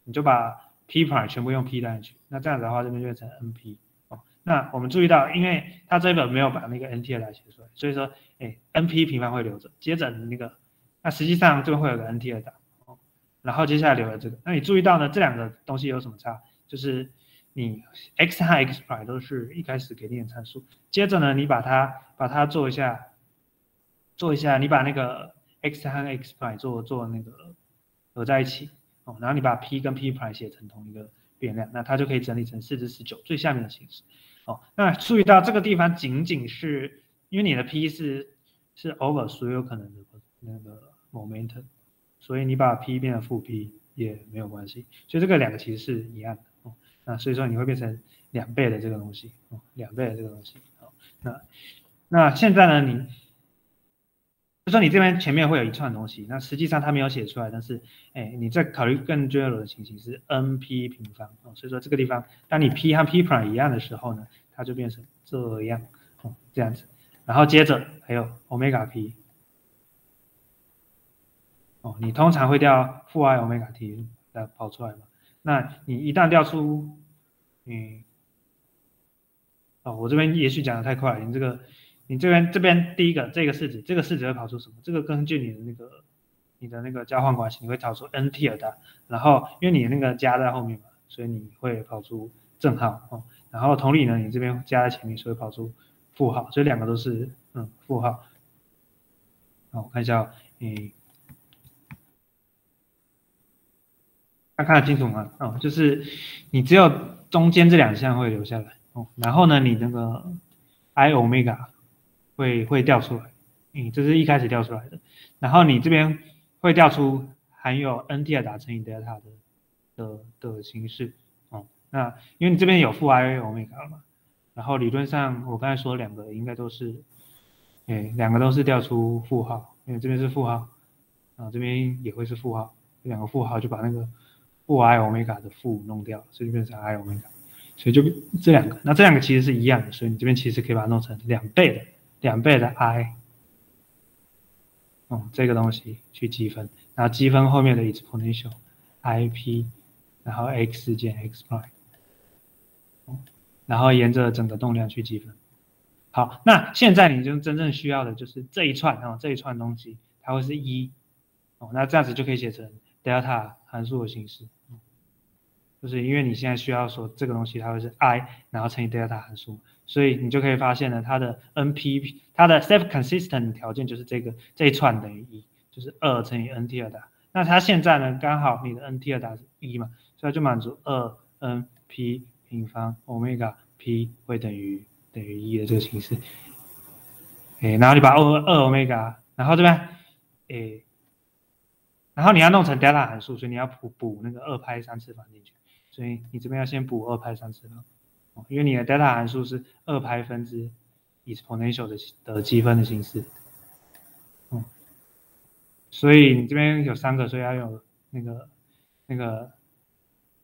你就把 p prime 全部用 p 带进去，那这样子的话这边就变成 n p，那我们注意到，因为它这本没有把那个 n t 来写出来，所以说哎 n p 平方会留着，接着那个那实际上这边会有个 n t 的，然后接下来留了这个，那你注意到呢这两个东西有什么差？就是。你 x 和 x prime 都是一开始给定的参数，接着呢，你把它把它做一下，做一下，你把那个 x 和 x prime 做做那个合在一起哦，然后你把 p 跟 p prime 写成同一个变量，那它就可以整理成四至十九最下面的形式那注意到这个地方仅仅是因为你的 p 是是 over 所有可能的那个 moment，所以你把 p 变成负 p 也没有关系，所以这个两个其实是一样的。那所以说你会变成两倍的这个东西哦，两倍的这个东西哦。那那现在呢，你就说你这边前面会有一串东西，那实际上它没有写出来，但是哎，你在考虑更 general 的情形是 n p 平方哦。所以说这个地方，当你 p 和 p prime 一样的时候呢，它就变成这样哦，这样子。然后接着还有 omega p 哦，你通常会调负 i omega t 来跑出来嘛？那你一旦调出，嗯，哦，我这边也许讲的太快，你这个，你这边这边第一个这个式子，这个式子会跑出什么？这个根据你的那个，你的那个交换关系，你会跑出 n t 的，然后因为你那个加在后面嘛，所以你会跑出正号哦，然后同理呢，你这边加在前面，所以跑出负号，所以两个都是嗯负号。好，我看一下，嗯。看得清楚吗？哦，就是你只有中间这两项会留下来哦，然后呢，你那个 i omega 会会掉出来，嗯，这是一开始掉出来的，然后你这边会调出含有 n t 打乘以 delta 的的的形式，那因为你这边有负 i omega 嘛，然后理论上我刚才说两个应该都是，哎，两个都是调出负号，因为这边是负号，啊，这边也会是负号，两个负号就把那个。负 i omega 的负弄掉，所以就变成 i omega，所以就这两个，那这两个其实是一样的，所以你这边其实可以把它弄成两倍的，两倍的 i，哦，这个东西去积分，然后积分后面的 exponential i p，然后 x 减 x prime，然后沿着整个动量去积分。好，那现在你就真正需要的就是这一串啊，这一串东西它会是一，哦，那这样子就可以写成 delta 函数的形式。就是因为你现在需要说这个东西它会是 i，然后乘以 delta 函数，所以你就可以发现呢，它的 NP 它的 self consistent 条件就是这个这一串等于一，就是二乘以 n t 二达。那它现在呢，刚好你的 n t 二达是一嘛，所以就满足二 n p 平方欧米伽 p 会等于等于一的这个形式。哎，然后你把二二 omega，然后这边，哎，然后你要弄成 delta 函数，所以你要补补那个二派三次方进去，所以你这边要先补二派三次方，因为你的 delta 函数是二派分之 exponential 的的积分的形式，嗯，所以你这边有三个，所以要有那个那个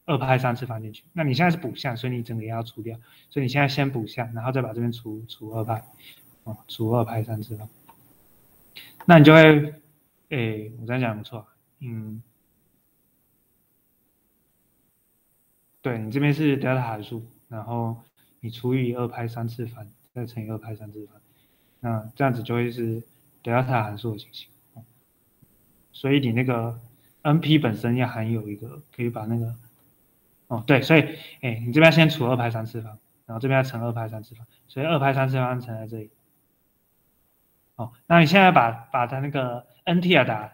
二派三次方进去。那你现在是补项，所以你整个也要除掉，所以你现在先补项，然后再把这边除除二派。除二派三次方，那你就会，诶，我这样讲不错，嗯，对你这边是 delta 函数，然后你除以二派三次方，再乘以二派三次方，那这样子就会是 delta 函数的形式。所以你那个 NP 本身要含有一个，可以把那个，哦，对，所以，哎，你这边先除二派三次方，然后这边要乘二派三次方，所以二派三次方乘在这里。哦，那你现在把把它那个 n t 尔达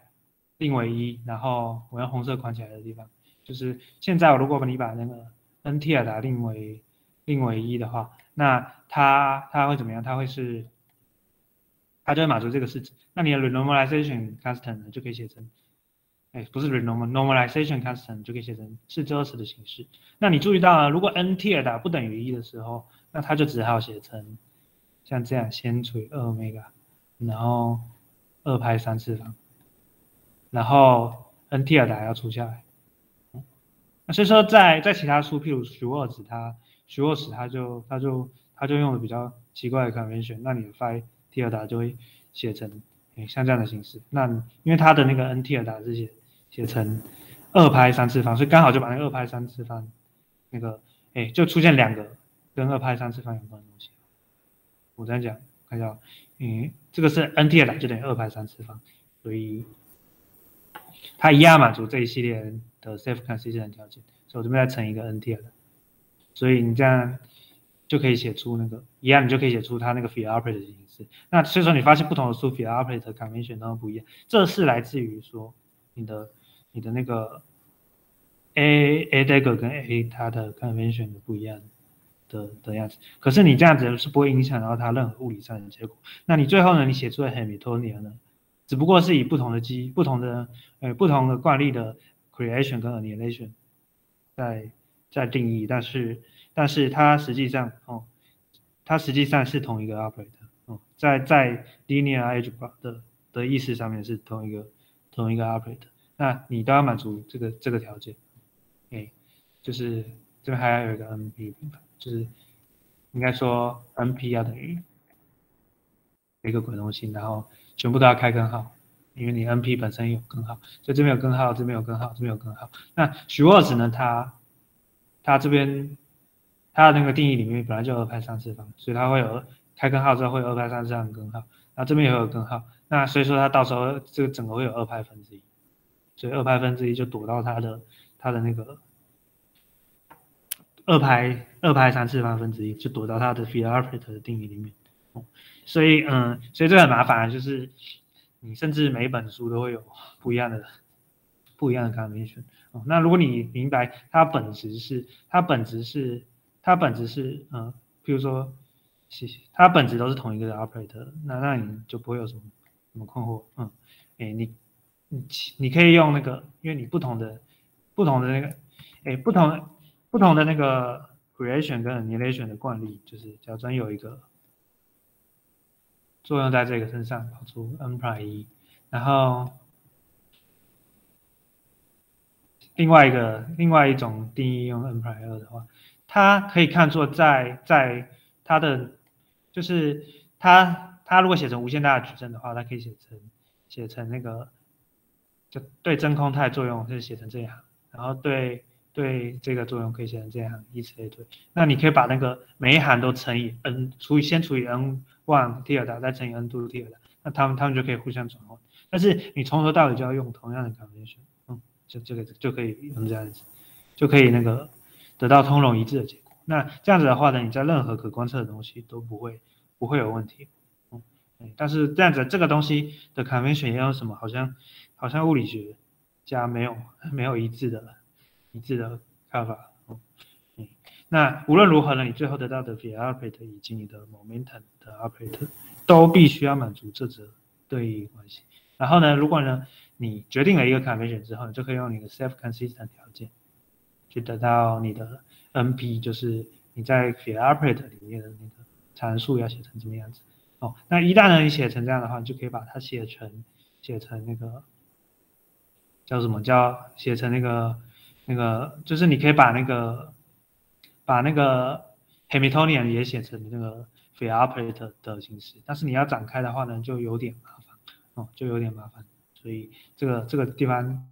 定为一，然后我用红色框起来的地方，就是现在我如果把你把那个 n t 尔达定为定为一的话，那它它会怎么样？它会是，它就会满足这个式子。那你的 renormalization constant 呢，就可以写成，哎，不是 renormalization constant 就可以写成是这二十的形式。那你注意到啊，如果 n t 尔达不等于一的时候，那它就只好写成像这样，先除以二 omega。然后二派三次方，然后 n t 尔达要除下来。那所以说，在在其他书，譬如徐沃子他徐沃子他就他就他就用了比较奇怪的 convention，那你的 phi t 尔达就会写成像这样的形式。那因为它的那个 n t 尔达是写写成二派三次方，所以刚好就把那二派三次方那个哎就出现两个跟二派三次方有关的东西。我这样讲，看一下。嗯，这个是 n t 尔达就等于二派三次方，所以它一样满足这一系列的 self consistent 条件。所以我这边再乘一个 n t 尔达，所以你这样就可以写出那个一样，你就可以写出它那个 f i e l operator 的形式。那所以说你发现不同的数 f i e l operator convention 都不一样，这是来自于说你的你的那个 a a dagger 跟 a 它的 convention 不一样。的的样子，可是你这样子是不会影响到它任何物理上的结果。那你最后呢？你写出的 Hamiltonian 呢？只不过是以不同的基、不同的呃不同的惯例的 creation 跟 annihilation 在在定义，但是但是它实际上哦，它实际上是同一个 operator 哦，在在 linear algebra 的的意思上面是同一个同一个 operator。那你都要满足这个这个条件，哎，就是这边还要有一个 NP 平方。就是应该说，NP 要等于一个滚动性，然后全部都要开根号，因为你 NP 本身有根号，所以这边有根号，这边有根号，这边有根号。那许沃兹呢？它它这边它的那个定义里面本来就二派三次方，所以它会有开根号之后会有二派三次方的根号，然后这边也会有根号。那所以说它到时候这个整个会有二派分之一，所以二派分之一就躲到它的它的那个。二派二派三次方分之一就躲到它的 field operator 的定义里面，所以嗯，所以这很麻烦，就是你甚至每一本书都会有不一样的不一样的 convention 哦。那如果你明白它本质是它本质是它本质是嗯，比如说谢谢，它本质都是同一个 operator，那那你就不会有什么什么困惑，嗯，哎你你你可以用那个，因为你不同的不同的那个哎不同。不同的那个 creation 跟 annihilation 的惯例，就是假装有一个作用在这个身上，跑出 n prime 一，然后另外一个另外一种定义用 n prime 二的话，它可以看作在在它的就是它它如果写成无限大的矩阵的话，它可以写成写成那个就对真空态作用是写成这样，然后对。对这个作用可以写成这样，以此类推。那你可以把那个每一行都乘以 n，除以先除以 n one t 尔达，再乘以 n two t 尔达，那他们他们就可以互相转换。但是你从头到尾就要用同样的 convention，嗯，就这个就可以用这样子，就可以那个得到通融一致的结果。那这样子的话呢，你在任何可观测的东西都不会不会有问题。嗯，但是这样子这个东西的 convention 要用什么？好像好像物理学家没有 *laughs* 没有一致的一致的看法。嗯，那无论如何呢，你最后得到的 v operator 以及你的 momentum 的 operator 都必须要满足这则对应关系。然后呢，如果呢你决定了一个 convention 之后，你就可以用你的 self consistent 条件去得到你的。NP 就是你在 f i l operator 里面的那个参数要写成什么样子哦？那一旦呢你写成这样的话，你就可以把它写成写成那个叫什么叫写成那个那个就是你可以把那个把那个 Hamiltonian 也写成那个 f i l operator 的形式，但是你要展开的话呢，就有点麻烦哦，就有点麻烦，所以这个这个地方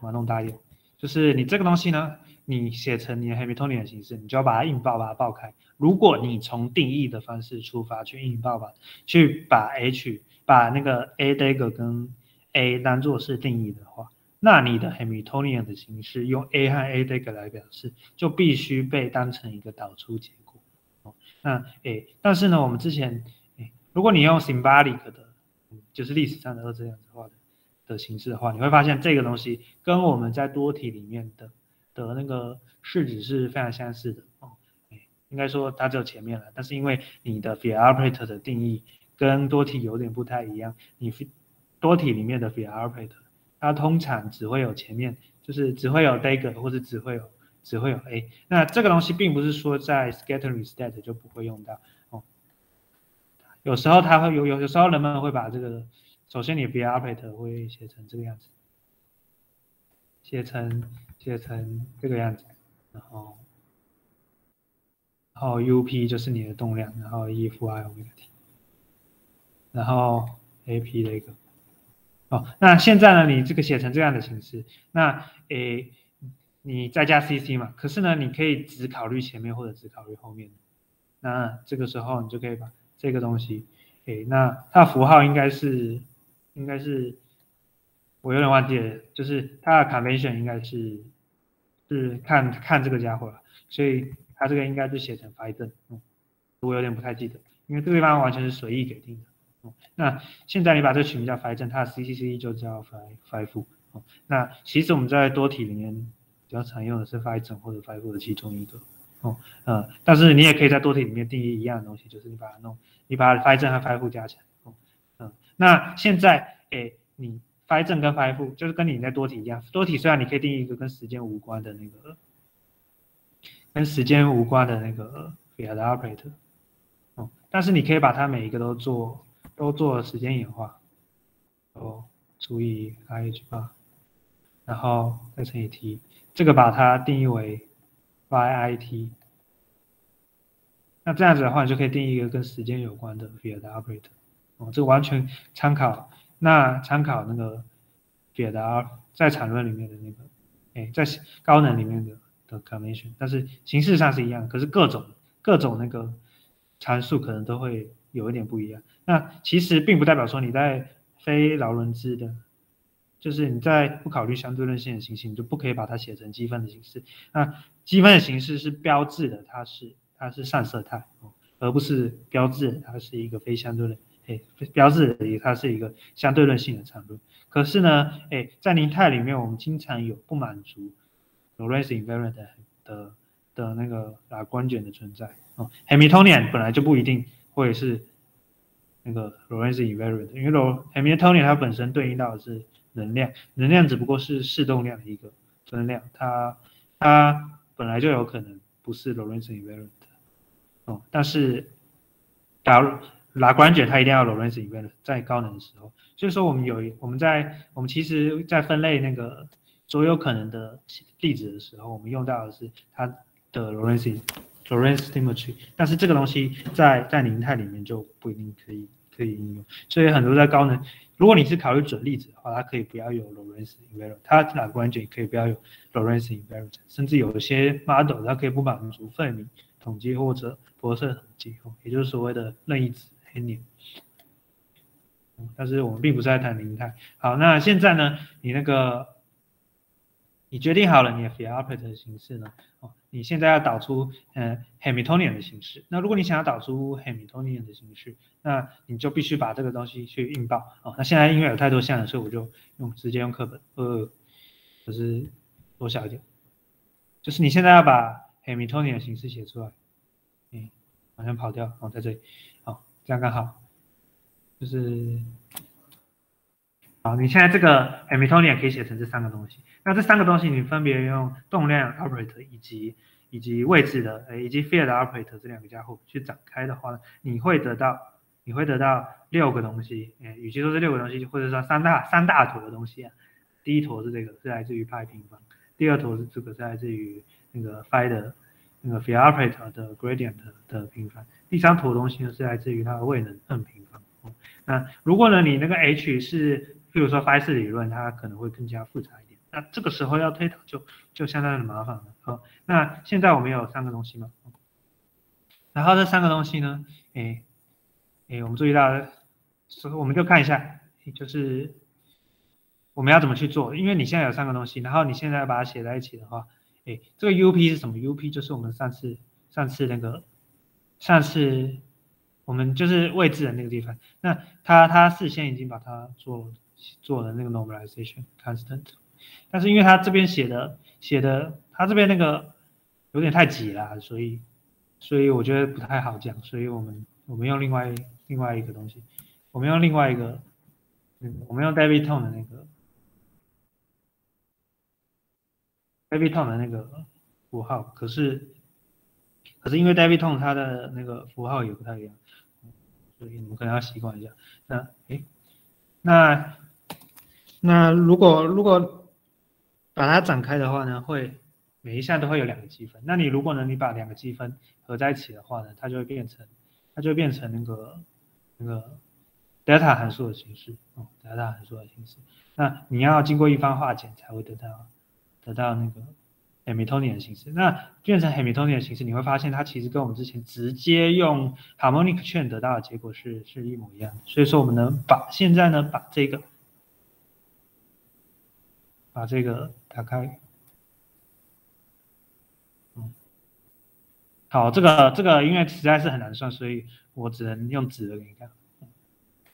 我要弄大一点，就是你这个东西呢。你写成你的 Hamiltonian 形式，你就要把它硬爆，把它爆开。如果你从定义的方式出发去硬爆吧，去把 H 把那个 A dagger 跟 A 当做是定义的话，那你的 Hamiltonian 的形式用 A 和 A dagger 来表示，就必须被当成一个导出结果。哦，那诶，但是呢，我们之前诶，如果你用 symbolic 的，就是历史上的这样子画的的形式的话，你会发现这个东西跟我们在多体里面的。的那个式子是非常相似的哦，应该说它只有前面了，但是因为你的 f i l operator 的定义跟多体有点不太一样，你多体里面的 f i l operator 它通常只会有前面，就是只会有 dagger 或者只会有只会有 a，那这个东西并不是说在 scattering state 就不会用到哦，有时候它会有有有时候人们会把这个，首先你 f i l operator 会写成这个样子，写成。写成这个样子，然后，然后 U P 就是你的动量，然后 E F I o v T，然后 A P 的一个，哦，那现在呢，你这个写成这样的形式，那诶，你再加 C C 嘛，可是呢，你可以只考虑前面或者只考虑后面，那这个时候你就可以把这个东西，诶，那它的符号应该是，应该是，我有点忘记了，就是它的 convention 应该是。是看看这个家伙了，所以他这个应该就写成 Python，，嗯，我有点不太记得，因为这个地方完全是随意给定的，那现在你把这个取名叫 phi 正，它的 C C C 就叫 phi phi 负，哦，那其实我们在多体里面比较常用的是 phi 正或者 phi 负的其中一个，哦，嗯，但是你也可以在多体里面定义一样的东西，就是你把它弄，你把 phi 正和 phi 负加起来，哦，嗯，那现在诶你。phi 正跟 phi 负就是跟你在多体一样，多体虽然你可以定义一个跟时间无关的那个，跟时间无关的那个 field operator，哦，但是你可以把它每一个都做都做时间演化，哦，除以 i h 八，然后再乘以 t，这个把它定义为 y i t，那这样子的话，你就可以定义一个跟时间有关的 field operator，哦，这个完全参考。那参考那个别的在场论里面的那个，哎，在高能里面的的 combination，但是形式上是一样，可是各种各种那个参数可能都会有一点不一样。那其实并不代表说你在非劳伦兹的，就是你在不考虑相对论性的形式，你就不可以把它写成积分的形式。那积分的形式是标志的，它是它是上色态，而不是标志它是一个非相对论。哎，标志里它是一个相对论性的产物，可是呢，哎，在凝态里面，我们经常有不满足 l o r e n z invariant 的的那个啊观卷的存在哦。Hamiltonian 本来就不一定或者是那个 Lorentz invariant，因为 Hamiltonian 它本身对应到的是能量，能量只不过是势动量的一个分量，它它本来就有可能不是 Lorentz invariant 哦，但是假如拉光卷它一定要 Lorentz invariant，在高能的时候，所以说我们有我们在我们其实，在分类那个所有可能的粒子的时候，我们用到的是它的 Lorentz Lorentz symmetry，但是这个东西在在凝态里面就不一定可以可以应用，所以很多在高能，如果你是考虑准粒子的话，它可以不要有 Lorentz invariant，它拉光卷可以不要有 Lorentz invariant，甚至有一些 model 它可以不满足费米统计或者博瑟统计，也就是所谓的任意子。年，但是我们并不是在谈零态。好，那现在呢？你那个，你决定好了你的 fire operator 的形式呢，哦，你现在要导出嗯 Hamiltonian 的形式。那如果你想要导出 Hamiltonian 的形式，那你就必须把这个东西去印报。哦，那现在因为有太多项了，所以我就用直接用课本，呃，就是缩小一点。就是你现在要把 Hamiltonian 的形式写出来，嗯，好像跑掉，哦，在这里，好，这样刚好，就是。好，你现在这个 Hamiltonian 可以写成这三个东西。那这三个东西你分别用动量 operator 以及以及位置的呃以及 field operator 这两个家伙去展开的话，你会得到你会得到六个东西。诶，与其说是六个东西，或者说三大三大坨的东西啊。第一坨是这个，是来自于派平方；第二坨是这个，是来自于那个 phi 的那个 field operator 的 gradient 的平方；第三坨东西呢是来自于它的位能 n 平方。那如果呢你那个 h 是譬如说 phi 式理论，它可能会更加复杂。那这个时候要推导就就相当的麻烦了。好，那现在我们有三个东西嘛？然后这三个东西呢，哎哎，我们注意到，所以我们就看一下，就是我们要怎么去做。因为你现在有三个东西，然后你现在把它写在一起的话，哎，这个 U P 是什么？U P 就是我们上次上次那个上次我们就是位置的那个地方。那他他事先已经把它做。做了那个 normalization constant，但是因为他这边写的写的他这边那个有点太挤了，所以所以我觉得不太好讲，所以我们我们用另外另外一个东西，我们用另外一个那个我们用 David Tone 的那个 David Tone 的那个符号，可是可是因为 David Tone 他的那个符号也不太一样，所以你们可能要习惯一下。那诶，那。那如果如果把它展开的话呢，会每一项都会有两个积分。那你如果呢，你把两个积分合在一起的话呢，它就会变成，它就变成那个那个 delta 函数的形式哦，delta 函数的形式。那你要经过一番化简才会得到得到那个 Hamiltonian 形式。那变成 Hamiltonian 形式，你会发现它其实跟我们之前直接用 harmonic chain 得到的结果是是一模一样的。所以说，我们能把现在呢把这个。把这个打开，嗯，好，这个这个因为实在是很难算，所以我只能用纸的给你看，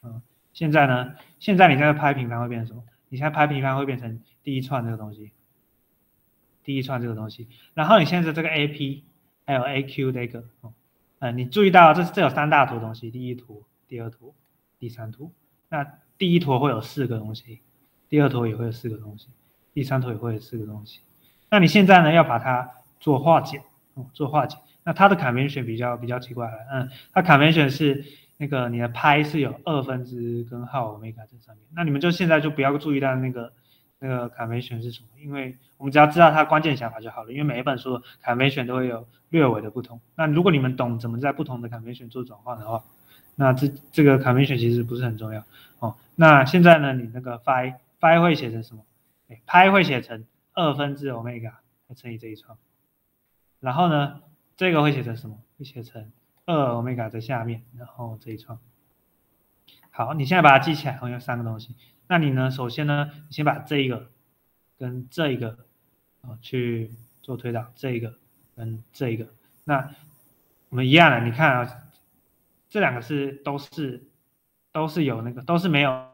嗯，现在呢，现在你在拍平方会变成什么？你现在拍平方会变成第一串这个东西，第一串这个东西，然后你现在这个 A P 还有 A Q 这个，嗯，你注意到这这有三大坨东西，第一坨、第二坨、第三坨，那第一坨会有四个东西，第二坨也会有四个东西。第三腿会有四个东西，那你现在呢要把它做化简，做化简。那它的 convention 比较比较奇怪了，嗯，它 convention 是那个你的拍是有二分之根号 omega 在上面。那你们就现在就不要注意到那个那个 convention 是什么，因为我们只要知道它关键想法就好了。因为每一本书 convention 都会有略微的不同。那如果你们懂怎么在不同的 convention 做转换的话，那这这个 convention 其实不是很重要哦。那现在呢，你那个 phi phi 会写成什么？派会写成二分之 omega 乘以这一串，然后呢，这个会写成什么？会写成二 omega 在下面，然后这一串。好，你现在把它记起来，后有三个东西。那你呢，首先呢，你先把这一个跟这一个啊去做推导，这一个跟这一个。那我们一样的，你看啊，这两个是都是都是有那个都是没有。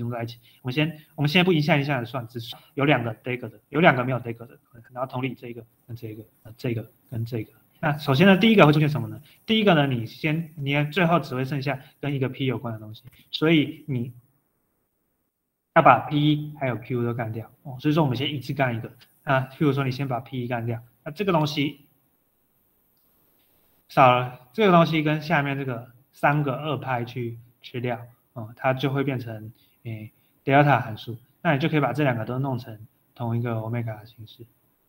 融在一起，我们先我们先不一项一下的算，只是有两个 Dagger 的，有两个没有 Dagger 的，然后同理这个跟这个，这个跟这个。那首先呢，第一个会出现什么呢？第一个呢，你先你最后只会剩下跟一个 P 有关的东西，所以你要把 P 还有 Q 都干掉哦。所以说我们先一次干一个啊，譬如说你先把 P 一干掉，那这个东西少了，这个东西跟下面这个三个二派去吃掉哦，它就会变成。诶，delta 函数，那你就可以把这两个都弄成同一个 omega 的形式。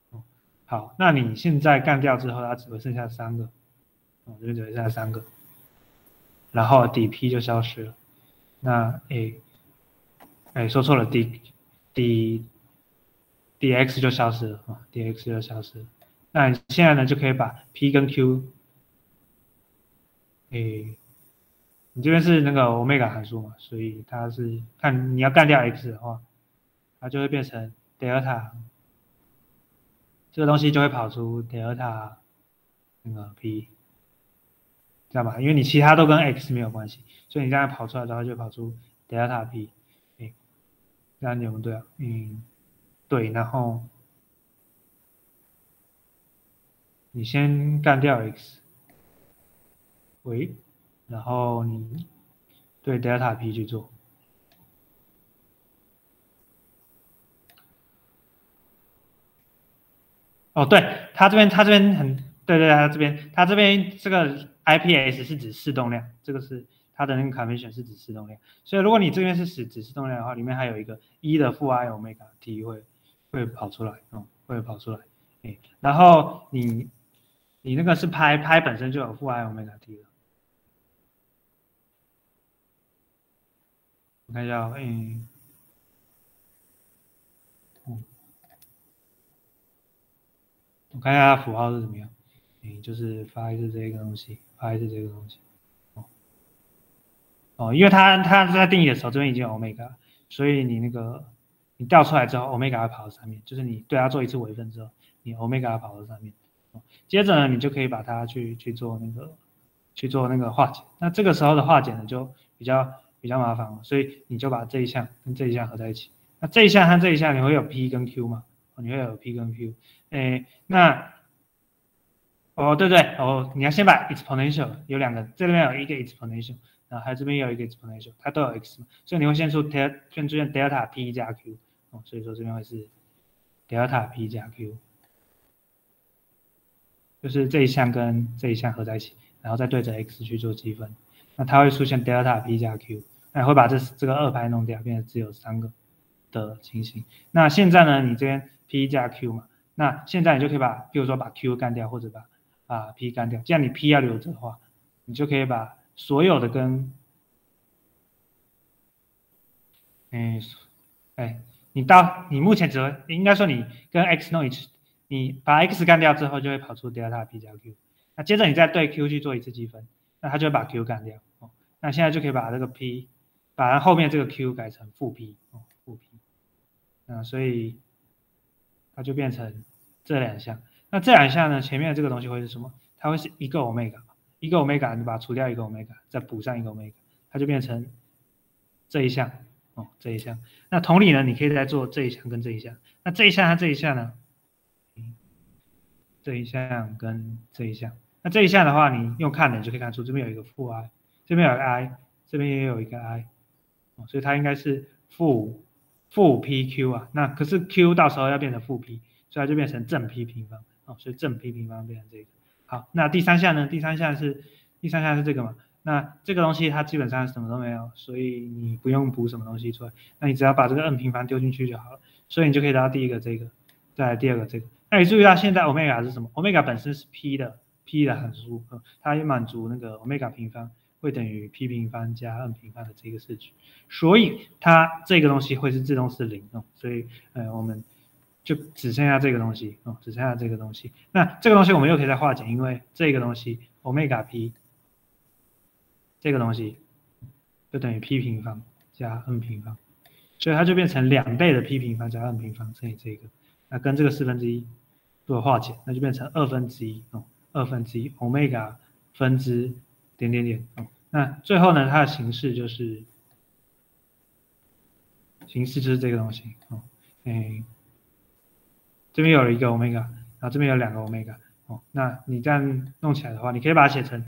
哦，好，那你现在干掉之后，它只会剩下三个，哦，这边只会剩下三个，然后底 p 就消失了。那诶，哎，说错了，d d dx 就消失了啊，dx 就消失了。那你现在呢，就可以把 p 跟 q，诶。你这边是那个 omega 函数嘛，所以它是看你要干掉 x 的话，它就会变成 delta，这个东西就会跑出 delta 那个 p，知道吧？因为你其他都跟 x 没有关系，所以你这样跑出来的话就跑出 delta p，哎，这样有没有对啊？嗯，对，然后你先干掉 x，喂。然后你对 delta p 去做，哦，对，它这边它这边很对对，它这边它这边这个 IPS 是指视动量，这个是它的那个 convention 是指视动量，所以如果你这边是指指示动量的话，里面还有一个一的负 i omega t 会会跑出来，哦，会跑出来，哎，然后你你那个是拍拍本身就有负 i omega t 了。我看一下，嗯，嗯，我看一下它符号是怎么样，嗯，就是发一次这个东西，发一次这个东西，哦，哦，因为它它在定义的时候这边已经有 omega，所以你那个你调出来之后，omega 跑到上面，就是你对它做一次微分之后，你 omega 跑到上面，接着呢，你就可以把它去去做那个去做那个化简，那这个时候的化简呢就比较。比较麻烦所以你就把这一项跟这一项合在一起。那这一项和这一项你会有 P 跟 Q 嘛？你会有 P 跟 Q。诶，那哦对对哦，你要先把 exponential 有两个，这里面有一个 exponential，然后还有这边有一个 exponential，它都有 x 嘛，所以你会先出 del 先出现 delta P 加 Q 哦，所以说这边会是 delta P 加 Q，就是这一项跟这一项合在一起，然后再对着 x 去做积分。那它会出现 delta p 加 q，还会把这这个二拍弄掉，变成只有三个的情形。那现在呢，你这边 p 加 q 嘛，那现在你就可以把，比如说把 q 干掉，或者把把 p 干掉。既然你 p 要留着的话，你就可以把所有的跟，嗯，哎，你到你目前只会应该说你跟 x 弄一次，你把 x 干掉之后，就会跑出 delta p 加 q。那接着你再对 q 去做一次积分。那它就会把 q 干掉哦，那现在就可以把这个 p，把它后面这个 q 改成负 p 哦，负 p，那所以它就变成这两项。那这两项呢，前面这个东西会是什么？它会是一个 omega，一个 omega，你把它除掉一个 omega，再补上一个 omega，它就变成这一项哦，这一项。那同理呢，你可以再做这一项跟这一项。那这一项和这一项呢？这一项跟这一项。那这一项的话，你用看的，你就可以看出这边有一个负 i，这边有个 i，这边也有一个 i，所以它应该是负负 pq 啊。那可是 q 到时候要变成负 p，所以它就变成正 p 平方，哦，所以正 p 平方变成这个。好，那第三项呢？第三项是第三项是这个嘛？那这个东西它基本上什么都没有，所以你不用补什么东西出来，那你只要把这个 n 平方丢进去就好了，所以你就可以得到第一个这个，再来第二个这个。那你注意到现在 omega 是什么？omega 本身是 p 的。p 的函数，它也满足那个 omega 平方会等于 p 平方加 n 平方的这个式子，所以它这个东西会是自动是零哦，所以呃我们就只剩下这个东西哦，只剩下这个东西。那这个东西我们又可以再化简，因为这个东西 omega p 这个东西就等于 p 平方加 n 平方，所以它就变成两倍的 p 平方加 n 平方乘以这个，那跟这个四分之一做化简，那就变成二分之一哦。二分之一 omega 分之点点点哦，那最后呢，它的形式就是形式就是这个东西哦，哎，这边有了一个 omega，然后这边有两个 omega 哦，那你这样弄起来的话，你可以把它写成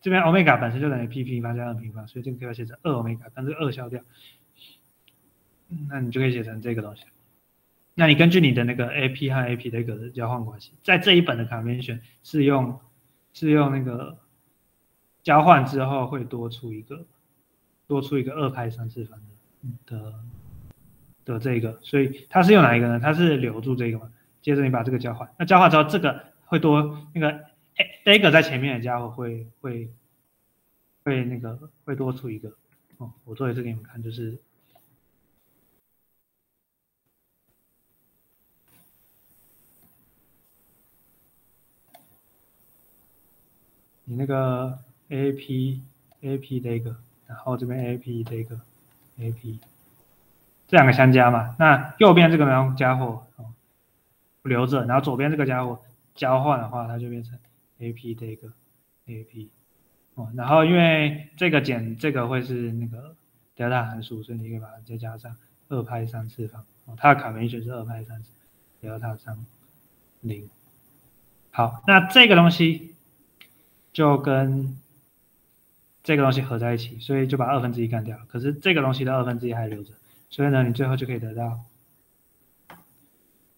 这边 omega 本身就等于 p 平方加 n 平方，所以这个可以写成二 omega，跟这个二消掉，那你就可以写成这个东西。那你根据你的那个 A P 和 A P 的一个交换关系，在这一本的 convention 是用是用那个交换之后会多出一个多出一个二派三次方的的的这个，所以它是用哪一个呢？它是留住这个嘛？接着你把这个交换，那交换之后这个会多那个 A 个在前面的家伙会会会那个会多出一个哦，我做一次给你们看，就是。你那个 A P AP 这个，然后这边 AP 这个，AP 这两个相加嘛，那右边这个呢家伙哦留着，然后左边这个家伙交换的话，它就变成 AP 这个 AP 哦，然后因为这个减这个会是那个德尔塔函数，所以你可以把它再加上二派三次方哦，它的卡门选是二派三次德尔塔上零。好，那这个东西就跟这个东西合在一起，所以就把二分之一干掉。可是这个东西的二分之一还留着，所以呢，你最后就可以得到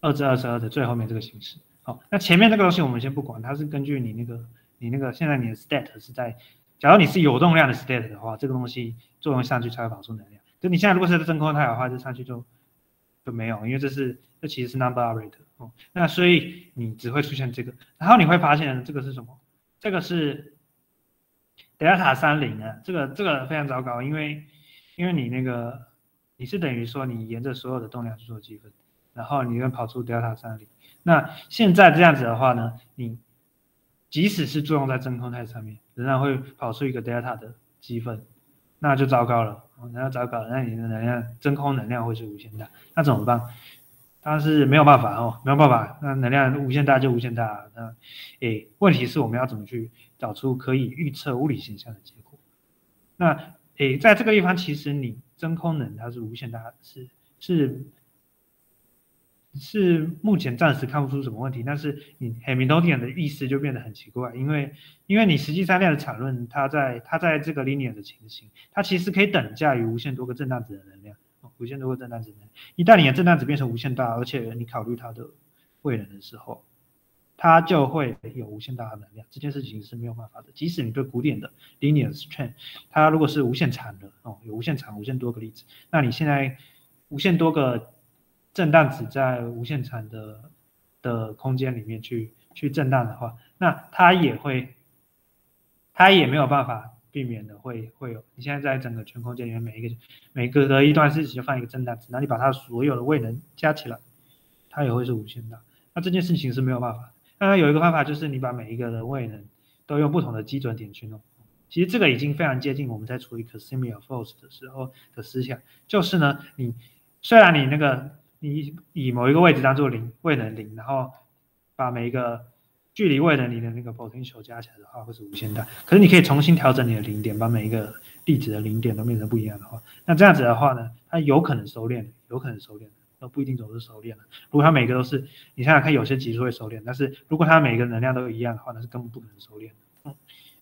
二至二十二的最后面这个形式。好，那前面这个东西我们先不管，它是根据你那个你那个现在你的 state 是在，假如你是有动量的 state 的话，这个东西作用上去才会跑出能量。就你现在如果是在真空态的话，这上去就就没有，因为这是这其实是 number operator。哦，那所以你只会出现这个，然后你会发现这个是什么？这个是德尔塔三零啊，这个这个非常糟糕，因为因为你那个你是等于说你沿着所有的动量去做积分，然后你又跑出德尔塔三零。那现在这样子的话呢，你即使是作用在真空态上面，仍然会跑出一个德尔塔的积分，那就糟糕了，那糟糕了，那你的能量真空能量会是无限大，那怎么办？但是没有办法哦，没有办法。那能量无限大就无限大。那，诶，问题是我们要怎么去找出可以预测物理现象的结果？那，诶，在这个地方，其实你真空能它是无限大，是是是目前暂时看不出什么问题。但是你海明多点的意思就变得很奇怪，因为因为你实际上量的产论，它在它在这个 linear 的情形，它其实可以等价于无限多个正荡子的能量。无限多个正荡子能，一旦你的正荡子变成无限大，而且你考虑它的位能的时候，它就会有无限大的能量。这件事情是没有办法的。即使你对古典的 linear string，它如果是无限长的哦，有无限长、无限多个粒子，那你现在无限多个正荡子在无限长的的空间里面去去震荡的话，那它也会，它也没有办法。避免的会会有，你现在在整个全空间里面，每一个每隔的一段事情就放一个正荡子，那你把它所有的位能加起来，它也会是无限大。那这件事情是没有办法。那有一个方法就是你把每一个的位能都用不同的基准点去弄。其实这个已经非常接近我们在处理 Casimir force 的时候的思想，就是呢，你虽然你那个你以某一个位置当做零位能零，然后把每一个距离位能你的那个 potential 加起来的话，会是无限大。可是你可以重新调整你的零点，把每一个粒子的零点都变成不一样的话，那这样子的话呢，它有可能收敛，有可能收敛，都不一定总是收敛了。如果它每个都是，你想想看，有些级数会收敛，但是如果它每个能量都一样的话，那是根本不可能收敛的。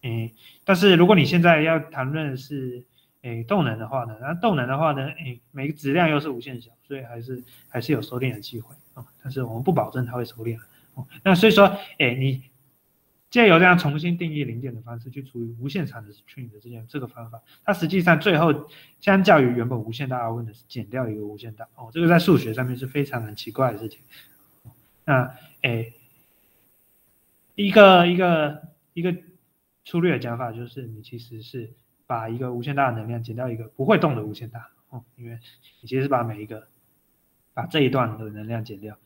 嗯，但是如果你现在要谈论是诶动能的话呢，那动能的话呢，诶每个质量又是无限小，所以还是还是有收敛的机会啊。但是我们不保证它会收敛。那所以说，哎，你借由这样重新定义零点的方式去处理无限长的 string 的这件这个方法，它实际上最后相较于原本无限大的问的是减掉一个无限大哦，这个在数学上面是非常很奇怪的事情。那哎，一个一个一个粗略的讲法就是，你其实是把一个无限大的能量减掉一个不会动的无限大哦，因为你其实是把每一个把这一段的能量减掉。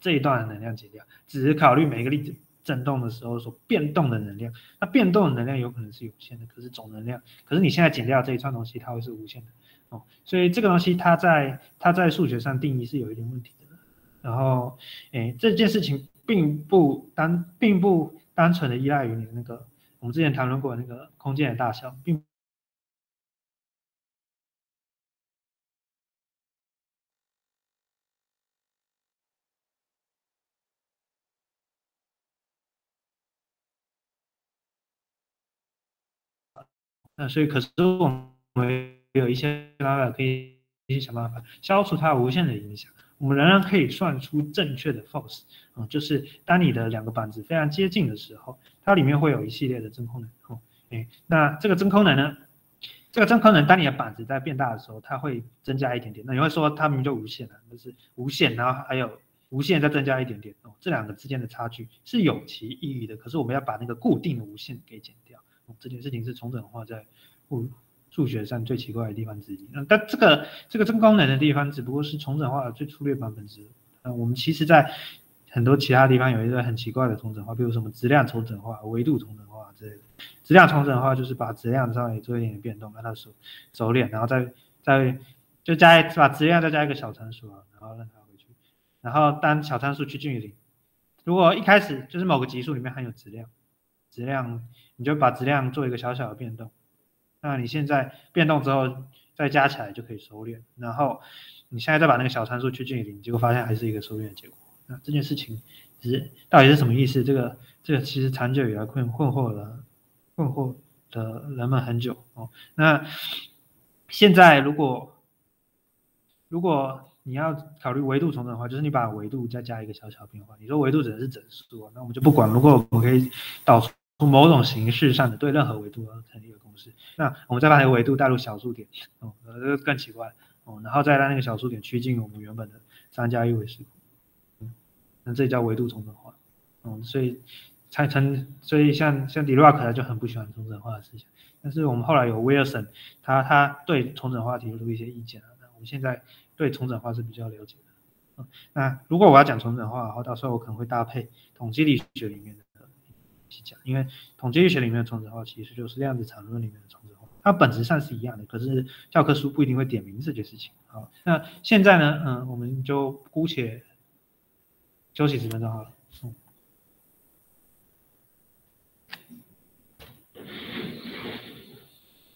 这一段的能量减掉，只是考虑每一个粒子振动的时候所变动的能量。那变动的能量有可能是有限的，可是总能量，可是你现在减掉这一串东西，它会是无限的哦。所以这个东西它在它在数学上定义是有一点问题的。然后，哎，这件事情并不单并不单纯的依赖于你那个我们之前谈论过那个空间的大小，并。那所以，可是我们有一些方法可以一些想办法消除它无限的影响。我们仍然可以算出正确的 force，嗯，就是当你的两个板子非常接近的时候，它里面会有一系列的真空能。哦，哎，那这个真空能呢？这个真空能当你的板子在变大的时候，它会增加一点点。那你会说它明明就无限了，就是无限，然后还有无限再增加一点点。哦，这两个之间的差距是有其意义的。可是我们要把那个固定的无限给减。这件事情是重整化在物数学上最奇怪的地方之一。那但这个这个真功能的地方，只不过是重整化的最粗略版本之。呃，我们其实在很多其他地方有一个很奇怪的重整化，比如什么质量重整化、维度重整化之类的。质量重整化就是把质量稍微做一点变动，让它熟熟练，然后再再就加把质量再加一个小参数啊，然后让它回去。然后当小参数趋近于零，如果一开始就是某个级数里面含有质量，质量你就把质量做一个小小的变动。那你现在变动之后再加起来就可以收敛，然后你现在再把那个小参数趋近于零，结果发现还是一个收敛的结果。那这件事情是到底是什么意思？这个这个其实长久以来困困惑了困惑的人们很久哦。那现在如果如果你要考虑维度重整的话，就是你把维度再加一个小小变化。你说维度只能是整数啊，那我们就不管。如果我们可以导出从某种形式上的对任何维度成立一个公式，那我们再把那个维度带入小数点，哦，这个更奇怪哦，然后再让那个小数点趋近我们原本的三加一维式。那这叫维度重整化，嗯，所以才成，所以像像 Dirac 他就很不喜欢重整化的思想。但是我们后来有 Wilson，他他对重整化提出一些意见啊。那我们现在对重整化是比较了解的。嗯，那如果我要讲重整化的话，到时候我可能会搭配统计力学里面的去讲，因为统计学里面的重置化其实就是量子场论里面的重置化，它本质上是一样的，可是教科书不一定会点名这件事情。好，那现在呢，嗯，我们就姑且。休息十分钟好了，嗯。